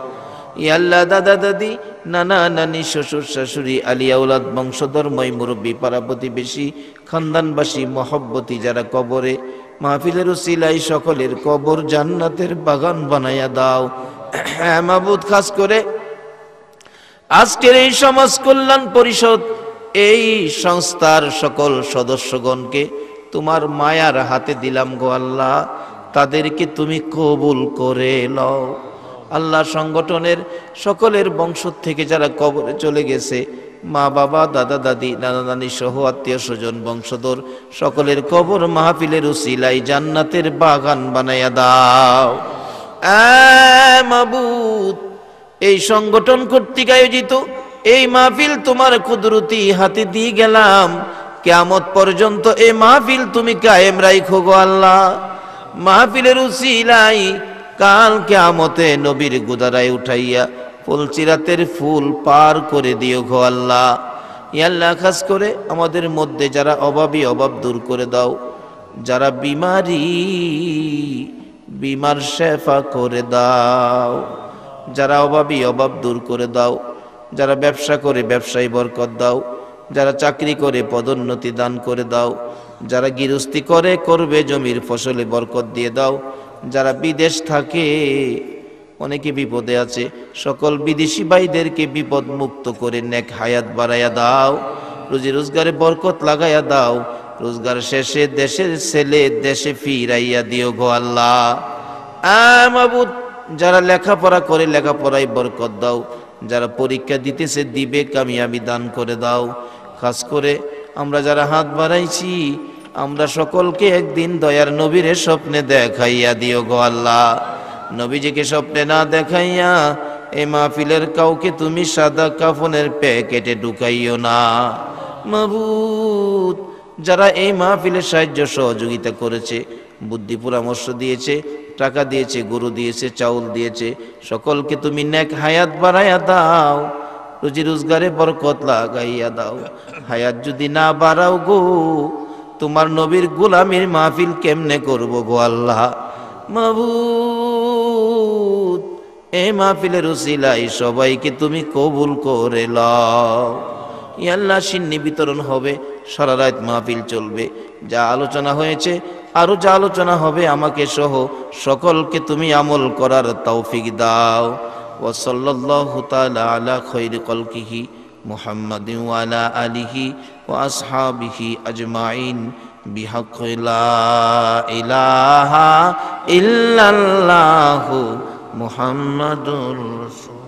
ইয়াল্লা দাদা দাদি, নানা নানি, শ্বশুর শাশুড়ি আলিয়া উলাদ বংশধর মই মুরব্বী পাড়া প্রতিবেশী, খানদানবাসী, মহব্বতী যারা কবরে, মাহফিলের উসিলাই সকলের কবর জান্নাতের বাগান বানাইয়া দাও। হ্যাঁ মাবুদ, খাস করে আজকের এই সমাজ কল্যাণ পরিষদ, এই সংস্থার সকল সদস্যগণকে তোমার মায়ার হাতে দিলাম গো আল্লাহ। তাদেরকে তুমি কবুল করে লও। আল্লাহ সংগঠনের সকলের বংশ থেকে যারা কবরে চলে গেছে, মা, বাবা, দাদা, দাদি, নানা, নানি সহ আত্মীয় স্বজন, বংশধর, সকলের কবর মাহফিলের উসিলাই জান্নাতের বাগান বানাইয়া দাও। মাবুদ এই সংগঠন কর্তৃক আয়োজিত এই মাহফিল তোমার কুদরতি হাতে দিয়ে গেলাম। কেয়ামত পর্যন্ত এই মাহফিল তুমি কায়েম রাইখো গো আল্লাহ। মাহফিলের উসিলাই কাল কেয়ামতে নবীর গুদারায় উঠাইয়া ফুলচিরাতের ফুল পার করে দিও গো আল্লাহ। ইয়াল্লাহ খাস করে আমাদের মধ্যে যারা অভাবী অভাব দূর করে দাও। যারা বিমারি, বিমার শেফা করে দাও। যারা অভাবী, অভাব দূর করে দাও। যারা ব্যবসা করে, ব্যবসায় বরকত দাও। যারা চাকরি করে, পদোন্নতি দান করে দাও। যারা গৃহস্থী করে, করবে জমির ফসলে বরকত দিয়ে দাও। যারা বিদেশ থাকে, অনেকে বিপদে আছে। সকল বিদেশি ভাইদেরকে বিপদ মুক্ত করে নেক হায়াত বাড়াইয়া দাও। রুজি রোজগারে বরকত লাগাইয়া দাও। রোজগার শেষে দেশের ছেলে দেশে ফিরাইয়া দিও গো আল্লাহ। আয় মাবুদ যারা লেখাপড়া করে লেখাপড়ায় বরকত দাও, যারা পরীক্ষা দিতেছে দিবে, কামিয়াবি দান করে দাও। খাস করে আমরা যারা হাত বাড়াইছি, আমরা সকলকে একদিন দয়ার নবীরে স্বপ্নে দেখাইয়া দিও গো আল্লাহ। নবীজিকে স্বপ্নে না দেখাইয়া এই মাহফিলের কাউকে তুমি সাদা কাফনের প্যাকেটে ঢুকাইও না। মাবুদ, যারা এই মাহফিলের সাহায্য সহযোগিতা করেছে বুদ্ধি পরামর্শ দিয়েছে, টাকা দিয়েছে, গরু দিয়েছে, চাউল দিয়েছে। সকলকে তুমি নেক হায়াত বাড়াইয়া দাও, রুজি রোজগারে বরকত লাগাইয়া দাও। হায়াত যদি না বাড়াও গো, তোমার নবীর গোলামির মাহফিল কেমনে করব গো আল্লাহ? মাবুদ, এ মাহফিলের উসিলাই সবাইকে তুমি কবুল করে লও। ইয়াল্লাহ সিন্নি বিতরণ হবে, সারা রাত মাহফিল চলবে। যা আলোচনা হয়েছে আরও যা আলোচনা হবে আমাকে সহ সকলকে তুমি আমল করার তৌফিক দাও। ও কলকিহি মুহাম্মাদ আলিহি ও আসহাবিহি আজমাইন। বিহক লা ইলাহা ইল্লাল্লাহু মুহাম্মাদুর রাসূল।